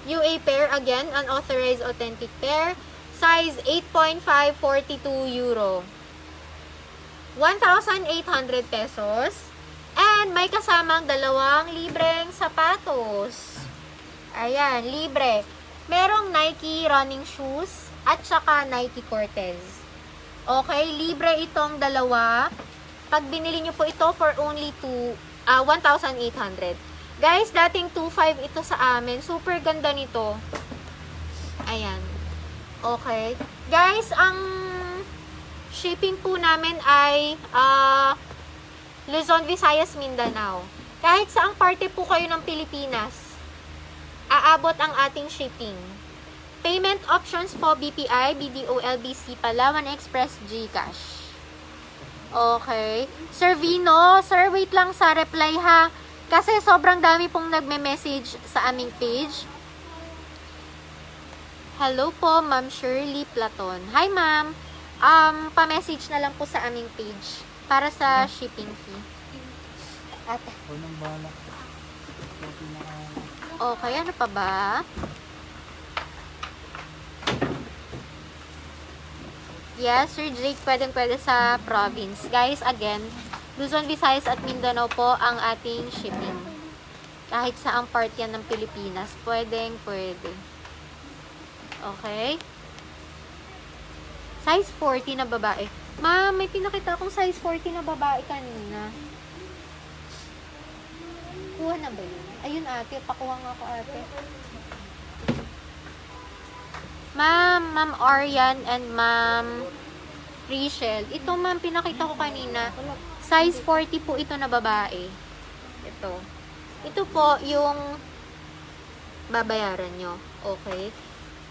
UA pair again, unauthorized authentic pair. Size 8.5, 42 euro. 1,800 pesos. And may kasamang dalawang libreng sapatos. Ayan, libre. Merong Nike running shoes at saka Nike Cortez. Okay, libre itong dalawa. Pag binili nyo po ito for only two, ah, 1,800. Guys, dating 2,500 ito sa amin. Super ganda nito. Ayan. Okay. Guys, ang shipping po namin ay ah, Luzon, Visayas, Mindanao. Kahit saang parte po kayo ng Pilipinas, aabot ang ating shipping. Payment options po, BPI, BDO, LBC, Palawan Express, GCash. Okay. Sir Vino, sir, wait lang sa reply ha. Kasi sobrang dami pong nagme-message sa aming page. Hello po, Ma'am Shirley Platon. Hi, ma'am. Um, pa-message na lang po sa aming page para sa shipping fee. Ate.
Okay,
ano pa ba? Yes, Sir Jake, pwedeng pwede sa province. Guys, again, Luzon, Visayas at Mindanao po ang ating shipping. Kahit saang part yan ng Pilipinas, pwedeng pwede. Okay? Size 40 na babae. Ma'am, may pinakita akong size 40 na babae kanina. Kuha na ba yun? Ayun ate, pakuha nga ako ate. Ma'am, Ma'am Arian and Ma'am Rachel. Ito ma'am, pinakita ko kanina. Size 40 po ito na babae. Ito. Ito po yung babayaran nyo. Okay.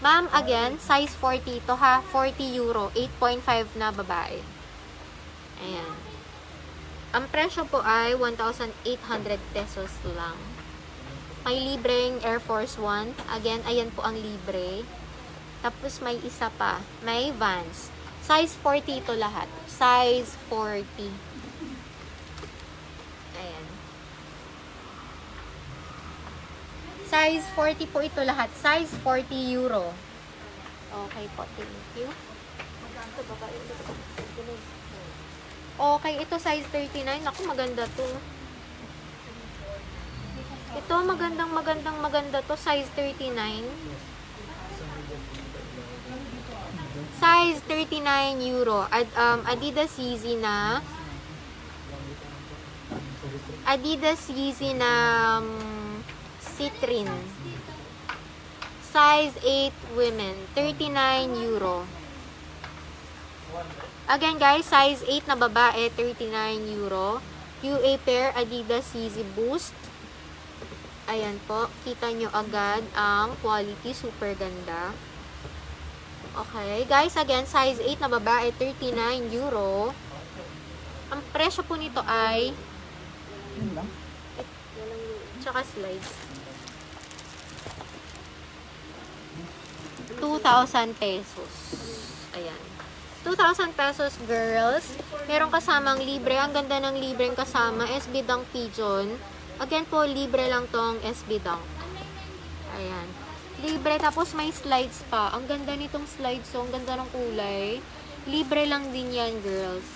Ma'am, again, size 40 ito ha. 40 euro. 8.5 na babae. Ayan. Ang presyo po ay 1,800 pesos lang. May libreng Air Force One. Again, ayan po ang libre. Tapos may isa pa. May Vans. Size 40 ito lahat. Size 40. Ayan. Size 40 po ito lahat. Size 40 euro. Okay po. Thank you. Okay, ito size 39. Ako, maganda to. Ito, magandang magandang maganda to. Size 39. Size 39 euro. Ad, um, Adidas Yeezy na. Adidas Yeezy na um, Citrin. Size 8 women. 39 euro. Again guys, size 8 na babae, 39 euro. UA pair, Adidas Yeezy Boost. Ayan po, kita nyo agad ang quality, super ganda. Okay, guys, again, size 8 na babae, 39 euro. Ang presyo po nito ay
lang.
tsaka slides. 2,000 pesos. Ayan. 2,000 pesos, girls. Meron kasamang libre. Ang ganda ng libreng kasama. SB Dunk Pigeon. Again po, libre lang tong SB Dunk. Ayan. Libre. Tapos may slides pa. Ang ganda nitong slides. So, ang ganda ng kulay. Libre lang din yan, girls.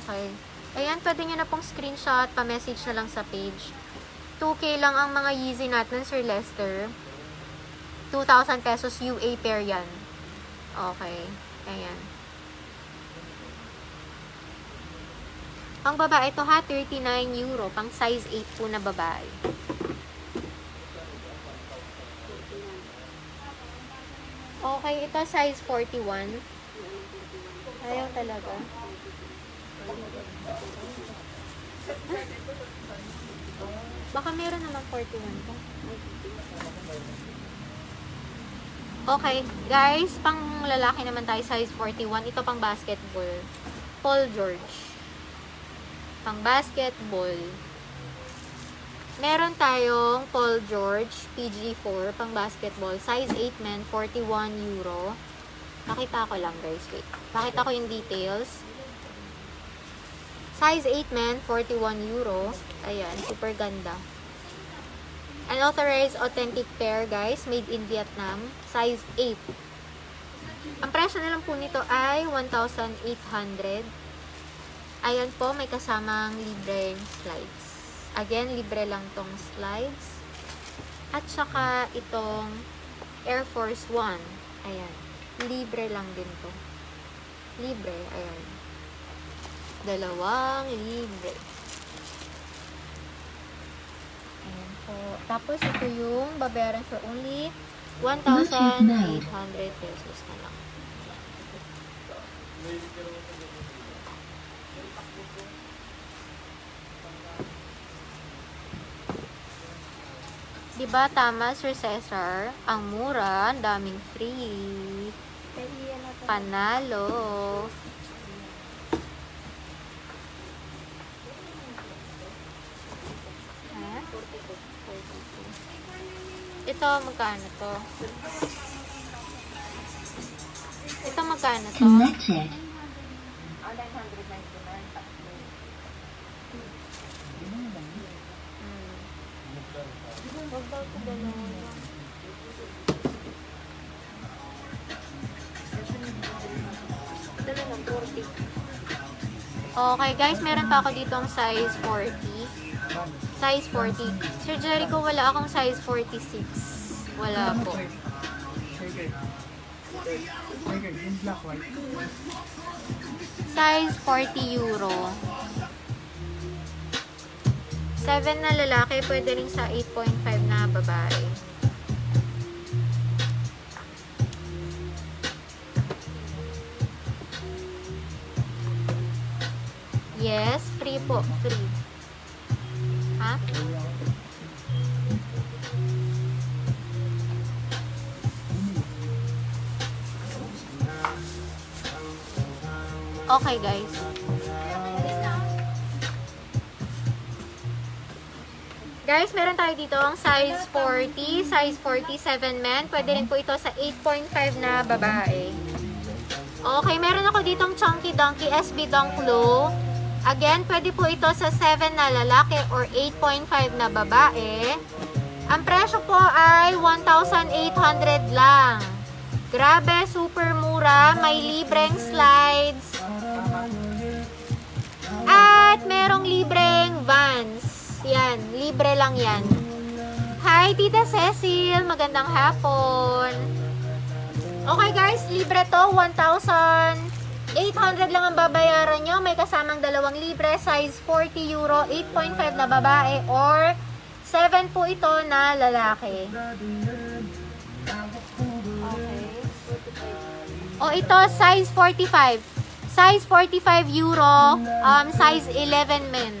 Okay. Ayan, pwede nyo na pong screenshot. Pa-message na lang sa page. 2K lang ang mga Yeezy natin, Sir Lester. 2,000 pesos UA pair yan. Okay. Ayan. Ang babae ito ha, 39 euro. Pang size 8 po na babae. Okay, ito size 41. Ayaw talaga. Baka meron naman 41 pa. Okay, guys, pang lalaki naman tayo, size 41. Ito pang basketball. Paul George. Pang basketball. Meron tayong Paul George, PG4, pang basketball. Size 8 men, 41 euro. Pakita ko lang, guys. Wait. Pakita ko yung details. Size 8 men, 41 euro. Ayan, super ganda. Unauthorized authentic pair, guys. Made in Vietnam. Size 8. Ang presyo na lang po nito ay 1,800. Ayan po, may kasamang libreng slides. Again, libre lang tong slides. At saka itong Air Force One. Ayan. Libre lang din to. Libre. Ayan. Dalawang libre. Ayan po. Tapos ito yung babayaran for only 1,800 pesos na lang. 'Di ba tama Sir Cesar? Ang mura, ang daming free. Panalo. Ha? Ito magkano to? Ito magkano to?
Connected.
Okay guys, meron pa ako dito ang size 40. Size 40. Sir Jericho, wala akong size 46. Wala po. Size 40 euro. 7 na lalaki, pwede rin sa 8.5 na babae. Yes, free po, free. Ha? Okay, guys. Guys, meron tayo dito ang size 40, size 47 men. Pwede rin po ito sa 8.5 na babae. Okay, meron ako ditong Chunky Donkey SB Dunk Low. Again, pwede po ito sa 7 na lalaki or 8.5 na babae. Ang presyo po ay 1,800 lang. Grabe, super mura. May libreng slides. At merong libreng vans. Yan, libre lang yan. Hi, Tita Cecil. Magandang hapon. Okay guys, libre to. 1,800 lang ang babayaran nyo. May kasamang dalawang libre. Size 40 euro, 8.5 na babae or 7 po ito na lalaki. Okay. O ito, size 45. Size 45 euro, um, size 11 men.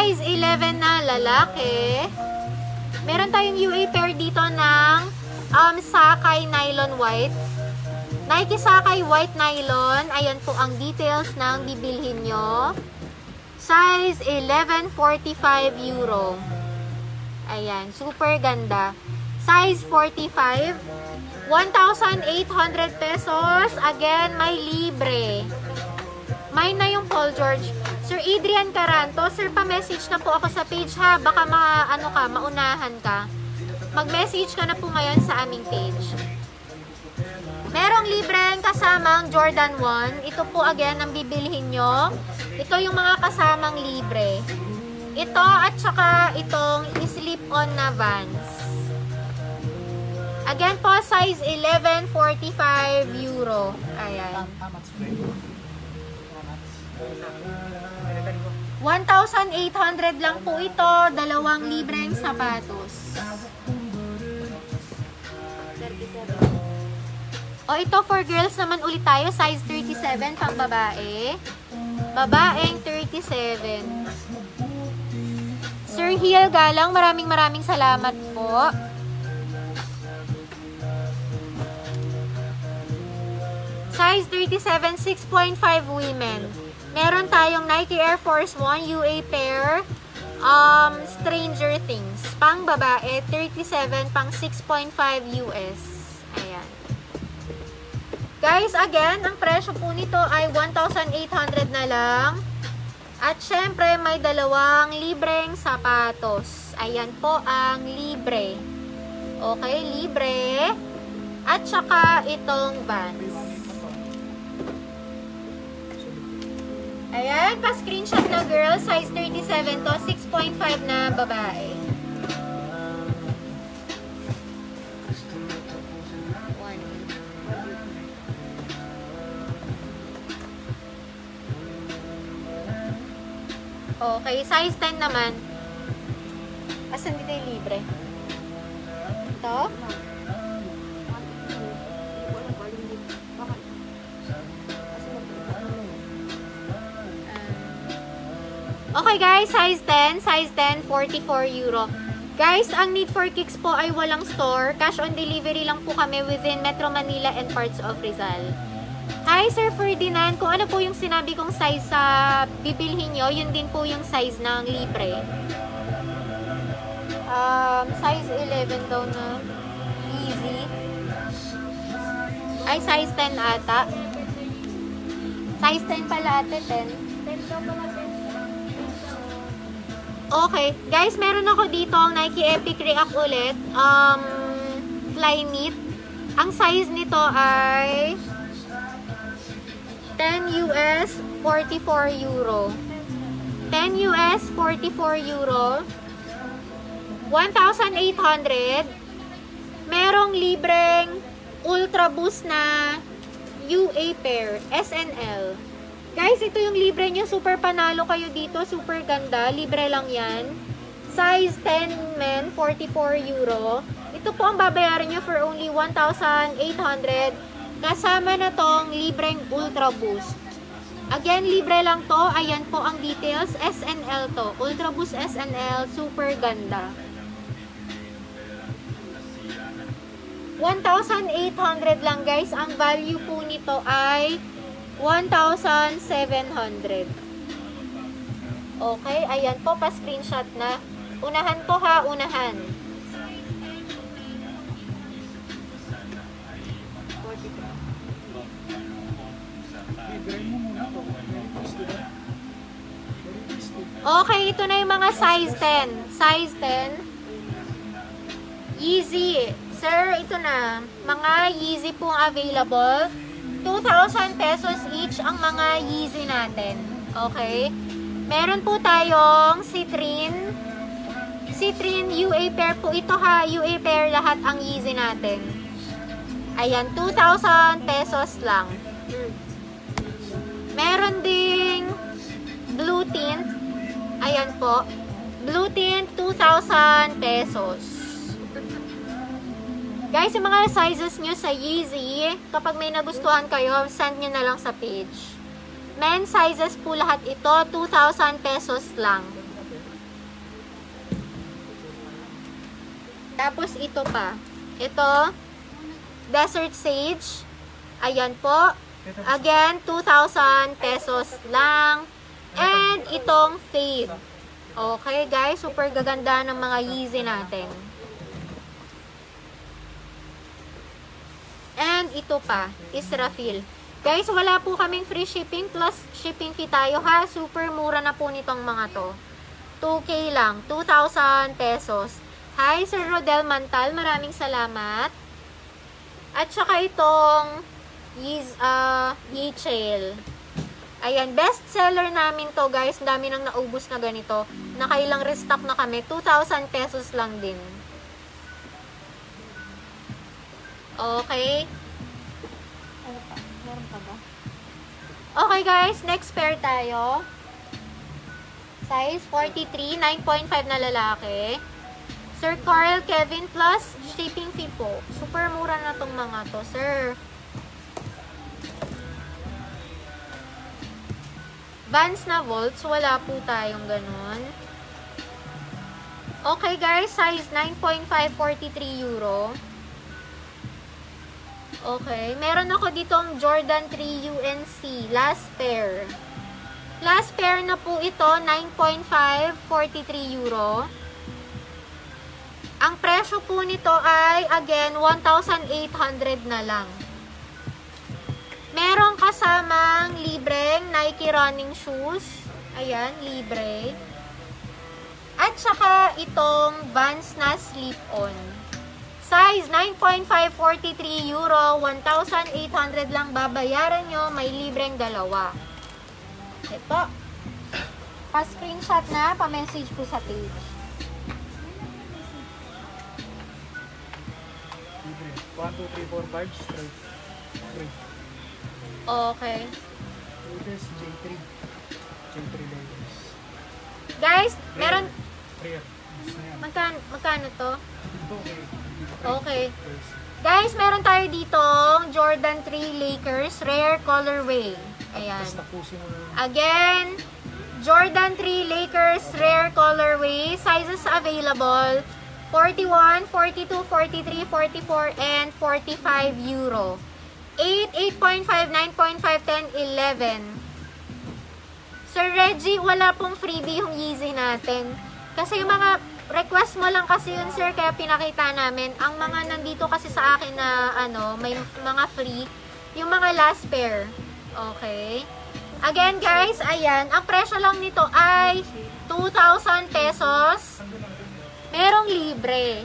Size 11 na lalaki. Meron tayong UA pair dito ng um, Sakai Nylon White. Nike Sakai White Nylon. Ayan po ang details ng bibilhin nyo. Size 11.45 euro. Ayan, super ganda. Size 45. 1,800 pesos. Again, may libre. May na yung Paul George. Sir Adrian Caranto, sir, pa-message na po ako sa page ha. Baka ma, ano ka, maunahan ka. Mag-message ka na po ngayon sa aming page. Merong libreng kasamang Jordan 1. Ito po again ang bibilhin nyo. Ito yung mga kasamang libre. Ito at saka itong slip-on na Vans. Again po, size 11, 45 euro. Ayan.
Hamat spray. Hamat.
1,800 lang po ito. Dalawang libreng sapatos. O ito for girls naman ulit tayo. Size 37 pang babae. Babaeng 37. Sir Hiel Galang, maraming maraming salamat po. Size 37, 6.5 women. Meron tayong Nike Air Force 1 UA pair. Um, Stranger Things. Pang babae, 37, pang 6.5 US. Ayan. Guys, again, ang presyo po nito ay 1,800 na lang. At syempre, may dalawang libreng sapatos. Ayan po ang libre. Okay, libre. At saka itong Vans. Ayan, pa-screenshot na girl. Size 37 to. 6.5 na babae. Okay, size 10 naman. Asan dito yung libre? Ito? Okay guys, size 10, size 10, 44 euro. Guys, ang Need for Kicks po ay walang store. Cash on delivery lang po kami within Metro Manila and parts of Rizal. Hi Sir Ferdinand, kung ano po yung sinabi kong size sa bibilhin nyo, yun din po yung size ng libre. Um, size 11 daw na easy. Ay, size 10 ata. Size 10 pala ate, 10.
10 daw pala 10.
Okay. Guys, meron ako dito ang Nike Epic React ulit. Um, Flyknit. Ang size nito ay 10 US, 44 Euro. 10 US, 44 Euro. 1,800. Merong libreng Ultra Boost na UA pair, SNL. Guys, ito yung libre nyo. Super panalo kayo dito. Super ganda. Libre lang yan. Size 10 men, 44 euro. Ito po ang babayaran nyo for only 1,800. Kasama na tong libreng Ultra Boost. Again, libre lang to. Ayan po ang details. SNL to. Ultra Boost SNL. Super ganda. 1,800 lang guys. Ang value po nito ay 1,700. Okay, ayan po, pa-screenshot na. Unahan po ha, unahan. Okay, ito na yung mga size 10. Size 10. Yeezy. Sir, ito na. Mga Yeezy pong available. 2,000 pesos each ang mga Yeezy natin. Okay? Meron po tayong Citrine. Citrine UA pair po. Ito ha, UA pair lahat ang Yeezy natin. Ayan, 2,000 pesos lang. Meron ding blue tint. Ayan po. Blue tint, 2,000 pesos. Guys, yung mga sizes nyo sa Yeezy, kapag may nagustuhan kayo, send nyo na lang sa page. Men sizes po lahat ito, 2,000 pesos lang. Tapos ito pa. Ito, Desert Sage. Ayan po. Again, 2,000 pesos lang. And itong Fade. Okay guys, super gaganda ng mga Yeezy natin. And ito pa, Israfil. Guys, wala po kaming free shipping plus shipping fee tayo ha. Super mura na po nitong mga to. 2K lang, 2,000 pesos. Hi, Sir Rodel Mantal, maraming salamat. At saka itong Yeez, uh, Yeechail. Ayan, best seller namin to guys. Dami nang naubos na ganito. Nakailang restock na kami. 2,000 pesos lang din. Okay.
Ano pa? Meron pa ba?
Okay guys, next pair tayo. Size 43, 9.5 na lalaki. Sir Carl Kevin plus shipping fee po. Super mura na tong mga to, sir. Vans na volts, wala po tayong ganun. Okay guys, size 9.5, 43 euro. Okay. Meron ako ditong Jordan 3 UNC. Last pair. Last pair na po ito. 9.5, 43 euro. Ang presyo po nito ay, again, 1,800 na lang. Meron kasamang libreng Nike running shoes. Ayan, libre. At saka itong Vans na slip-on. Size 9.5, 43 euro, 1,800 lang babayaran nyo, may libreng dalawa. Ito. Pa-screenshot na, pa-message po sa page.
Libre. 1, 2, 3, 4, 5, straight. Straight.
Okay.
Latest J3. J3 levels.
Guys, meron,
yan.
magkano, magkano to?
Ito okay.
Okay. Guys, meron tayo ditong Jordan 3 Lakers Rare Colorway. Ayan. Again, Jordan 3 Lakers Rare Colorway. Sizes available. 41, 42, 43, 44, and 45 euro. 8, 8.5, 9.5, 10, 11. Sir Reggie, wala pong freebie yung Yeezy natin. Kasi yung mga request mo lang kasi yun, sir, kaya pinakita namin. Ang mga nandito kasi sa akin na, ano, may mga free, yung mga last pair. Okay? Again, guys, ayan, ang presyo lang nito ay 2,000 pesos. Merong libre.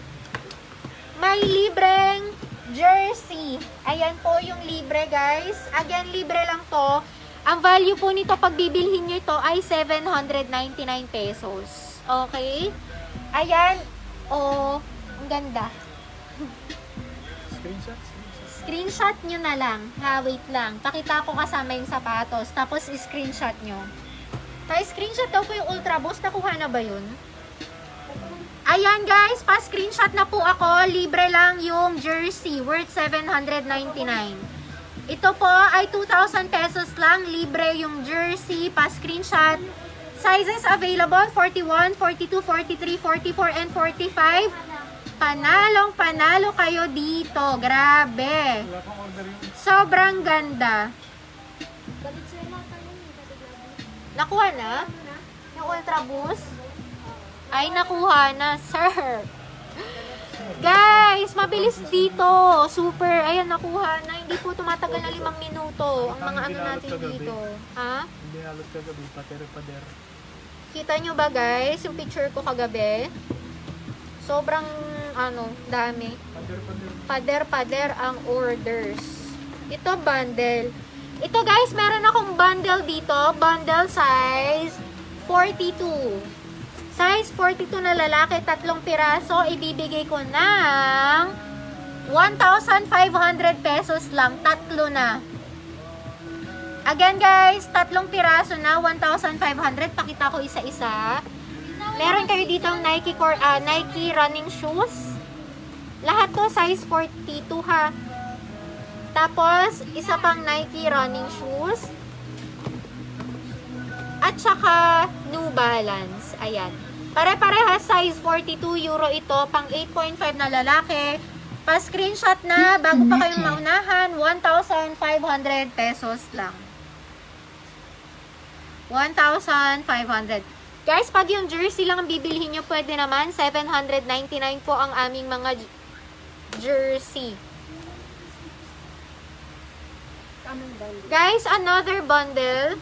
May libreng jersey. Ayan po yung libre, guys. Again, libre lang to. Ang value po nito, pag bibilhin nyo ito, ay 799 pesos. Okay? Ayan. Oh, ang ganda.
Screenshot? Screenshot.
Screenshot nyo na lang. Ha, wait lang. Pakita ko kasama yung sapatos. Tapos, screenshot nyo. Kaya screenshot daw po yung Ultra Boost. Nakuha na ba yun? Ayan guys, pa-screenshot na po ako. Libre lang yung jersey. Worth 799. Ito po ay 2,000 pesos lang. Libre yung jersey. Pa-screenshot. Sizes available, 41, 42, 43, 44, and 45. Panalong panalo kayo dito. Grabe. Sobrang ganda. Nakuha na? Yung Ultra Boost? Ay, nakuha na, sir. Guys, mabilis dito. Super. Ayan, nakuha na. Hindi po tumatagal na limang minuto ang mga ano natin dito. Ha?
Hindi halos kagabi, pader-pader.
Kita nyo ba guys, yung picture ko kagabi? Sobrang, ano, dami.
Pader-pader.
pader-pader ang orders. Ito bundle. Ito guys, meron akong bundle dito. Bundle size 42. Size 42 na lalaki, tatlong piraso. Ibibigay ko ng 1,500 pesos lang. Tatlo na. Again guys, tatlong piraso na, 1,500. Pakita ko isa-isa. Meron kayo dito ang Nike, Cor- ah, Nike running shoes. Lahat to size 42 ha. Tapos, isa pang Nike running shoes. At saka, New Balance. Ayan. Pare-parehas size 42 euro ito. Pang 8.5 na lalaki. Pa-screenshot na bago pa kayong maunahan. 1,500 pesos lang. 1,500. Guys, pag yung jersey lang ang bibilihin nyo, pwede naman. 799 po ang aming mga jersey. Guys, another bundle.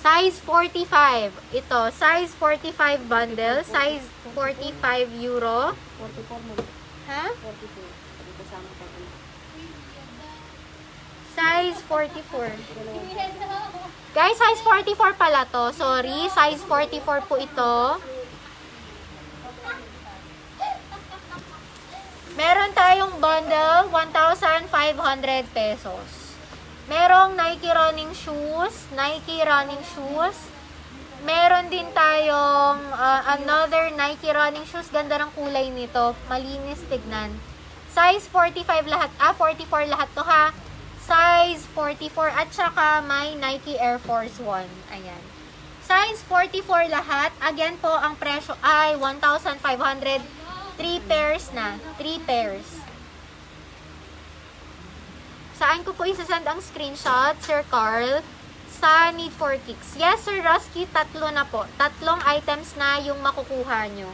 Size 45. Ito, size 45 bundle. Size 45 euro.
44 mo.
Ha?
42. Sabi ko sama pa ko.
Size 44. Guys, size 44 pala to. Sorry, size 44 po ito. Meron tayong bundle, 1,500 pesos. Merong Nike running shoes, Nike running shoes. Meron din tayong uh, another Nike running shoes. Ganda ng kulay nito. Malinis tignan. Size 45 lahat. Ah, 44 lahat to ha. Size 44 at saka may Nike Air Force 1. Ayan. Size 44 lahat. Again po, ang presyo ay 1,500. 3 pairs na. 3 pairs. Saan ko po isasend ang screenshot, Sir Carl? Sa Need for Kicks. Yes, Sir Rusky, tatlo na po. Tatlong items na yung makukuha nyo.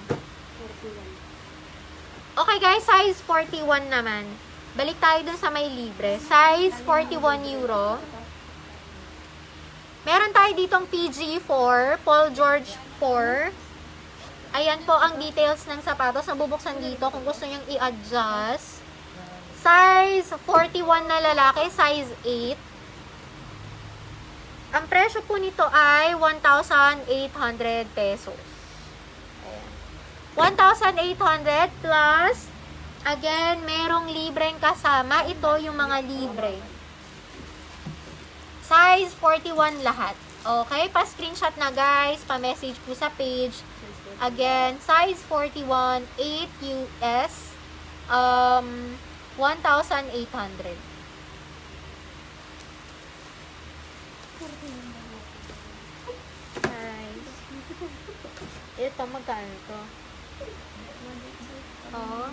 41.
Okay guys, size 41 naman. Balik tayo dun sa may libre. Size 41 euro. Meron tayo ditong PG4, Paul George 4. Ayan po ang details ng sapatos. Nabubuksan dito kung gusto nyong i-adjust. Size 41 na lalaki, size 8. Ang presyo po nito ay 1,800 pesos. Ayan. 1,800 plus, again, merong libreng kasama. Ito yung mga libre. Size 41 lahat. Okay? Pa-screenshot na guys. Pa-message po sa page. Again, size 41, 8 US, um, 1,800. Nice. Ito, magkano to? Oo.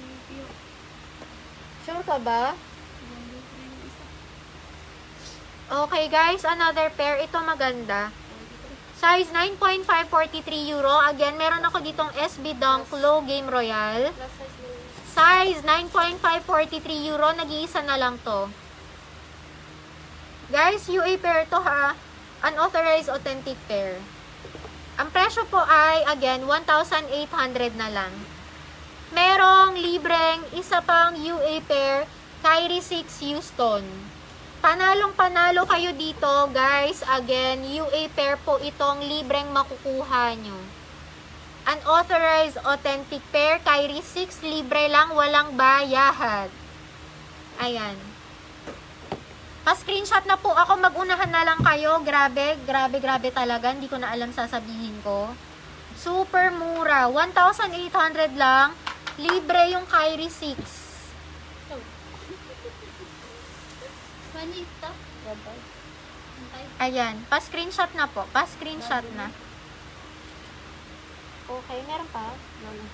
Sure ka ba? Okay guys, another pair. Ito maganda. Size 9.543 euro. Again, meron ako ditong SB Dunk Low Game Royal.
Plus size.
Size 9.543 euro. Nag-iisa na lang to. Guys, UA pair to ha. Unauthorized authentic pair. Ang presyo po ay, again, 1,800 na lang. Merong libreng isa pang UA pair, Kyrie 6 Houston. Panalong panalo kayo dito, guys. Again, UA pair po itong libreng makukuha nyo. Unauthorized authentic pair, Kyrie 6, libre lang, walang bayahad. Ayan. Pa-screenshot na po ako, mag-unahan na lang kayo. Grabe, grabe, grabe talaga. Hindi ko na alam sasabihin ko. Super mura. 1,800 lang. Libre yung Kyrie 6.
Manita. Rabay. Antay.
Ayan. Pa-screenshot na po. Pa-screenshot na. Okay, meron pa?
Lolo.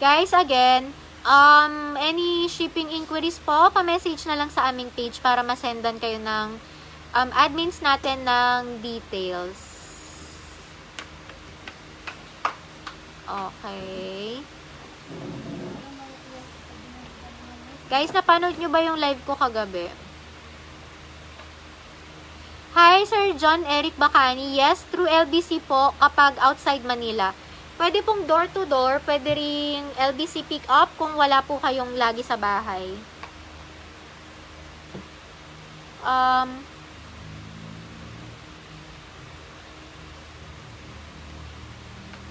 Guys, again, um, any shipping inquiries po, pa-message na lang sa aming page para masendan kayo ng um, admins natin ng details. Okay. Guys, napanood nyo ba yung live ko kagabi? Hi, Sir John Eric Bacani. Yes, through LBC po kapag outside Manila. Pwede pong door to door, pwede ring LBC pick up kung wala po kayong lagi sa bahay. Um,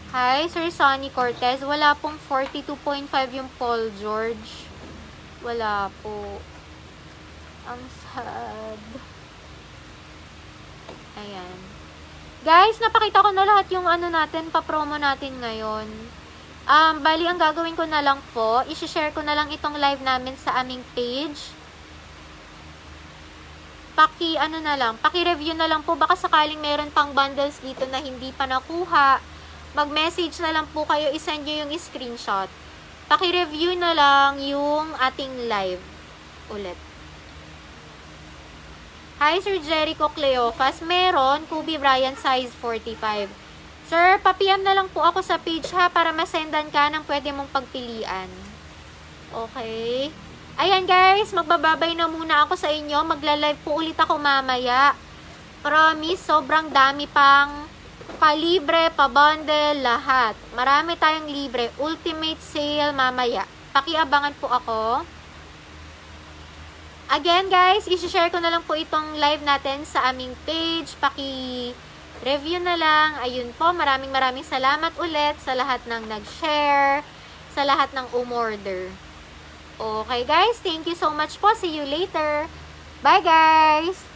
Hi, Sir Sonny Cortez. Wala pong 42.5 yung Paul George. Wala po. Ang sad. Ayan. Guys, napakita ko na lahat yung ano natin, pa-promo natin ngayon. Um, bali, ang gagawin ko na lang po, isi-share ko na lang itong live namin sa aming page. Paki, ano na lang, paki-review na lang po, baka sakaling meron pang bundles dito na hindi pa nakuha. Mag-message na lang po kayo, isend nyo yung screenshot. Paki-review na lang yung ating live ulit. Hi, Sir Jericho Cleofas. Meron, Kobe Bryant size 45. Sir, papiyam na lang po ako sa page ha para masendan ka ng pwede mong pagpilian. Okay. Ayan guys, magbababay na muna ako sa inyo. Magla-live po ulit ako mamaya. Promise, sobrang dami pang palibre, pa-bundle, lahat. Marami tayong libre. Ultimate sale mamaya. Pakiabangan po ako. Again guys, isi-share ko na lang po itong live natin sa aming page. Paki-review na lang. Ayun po, maraming maraming salamat ulit sa lahat ng nag-share, sa lahat ng umorder. Okay guys, thank you so much po. See you later. Bye guys!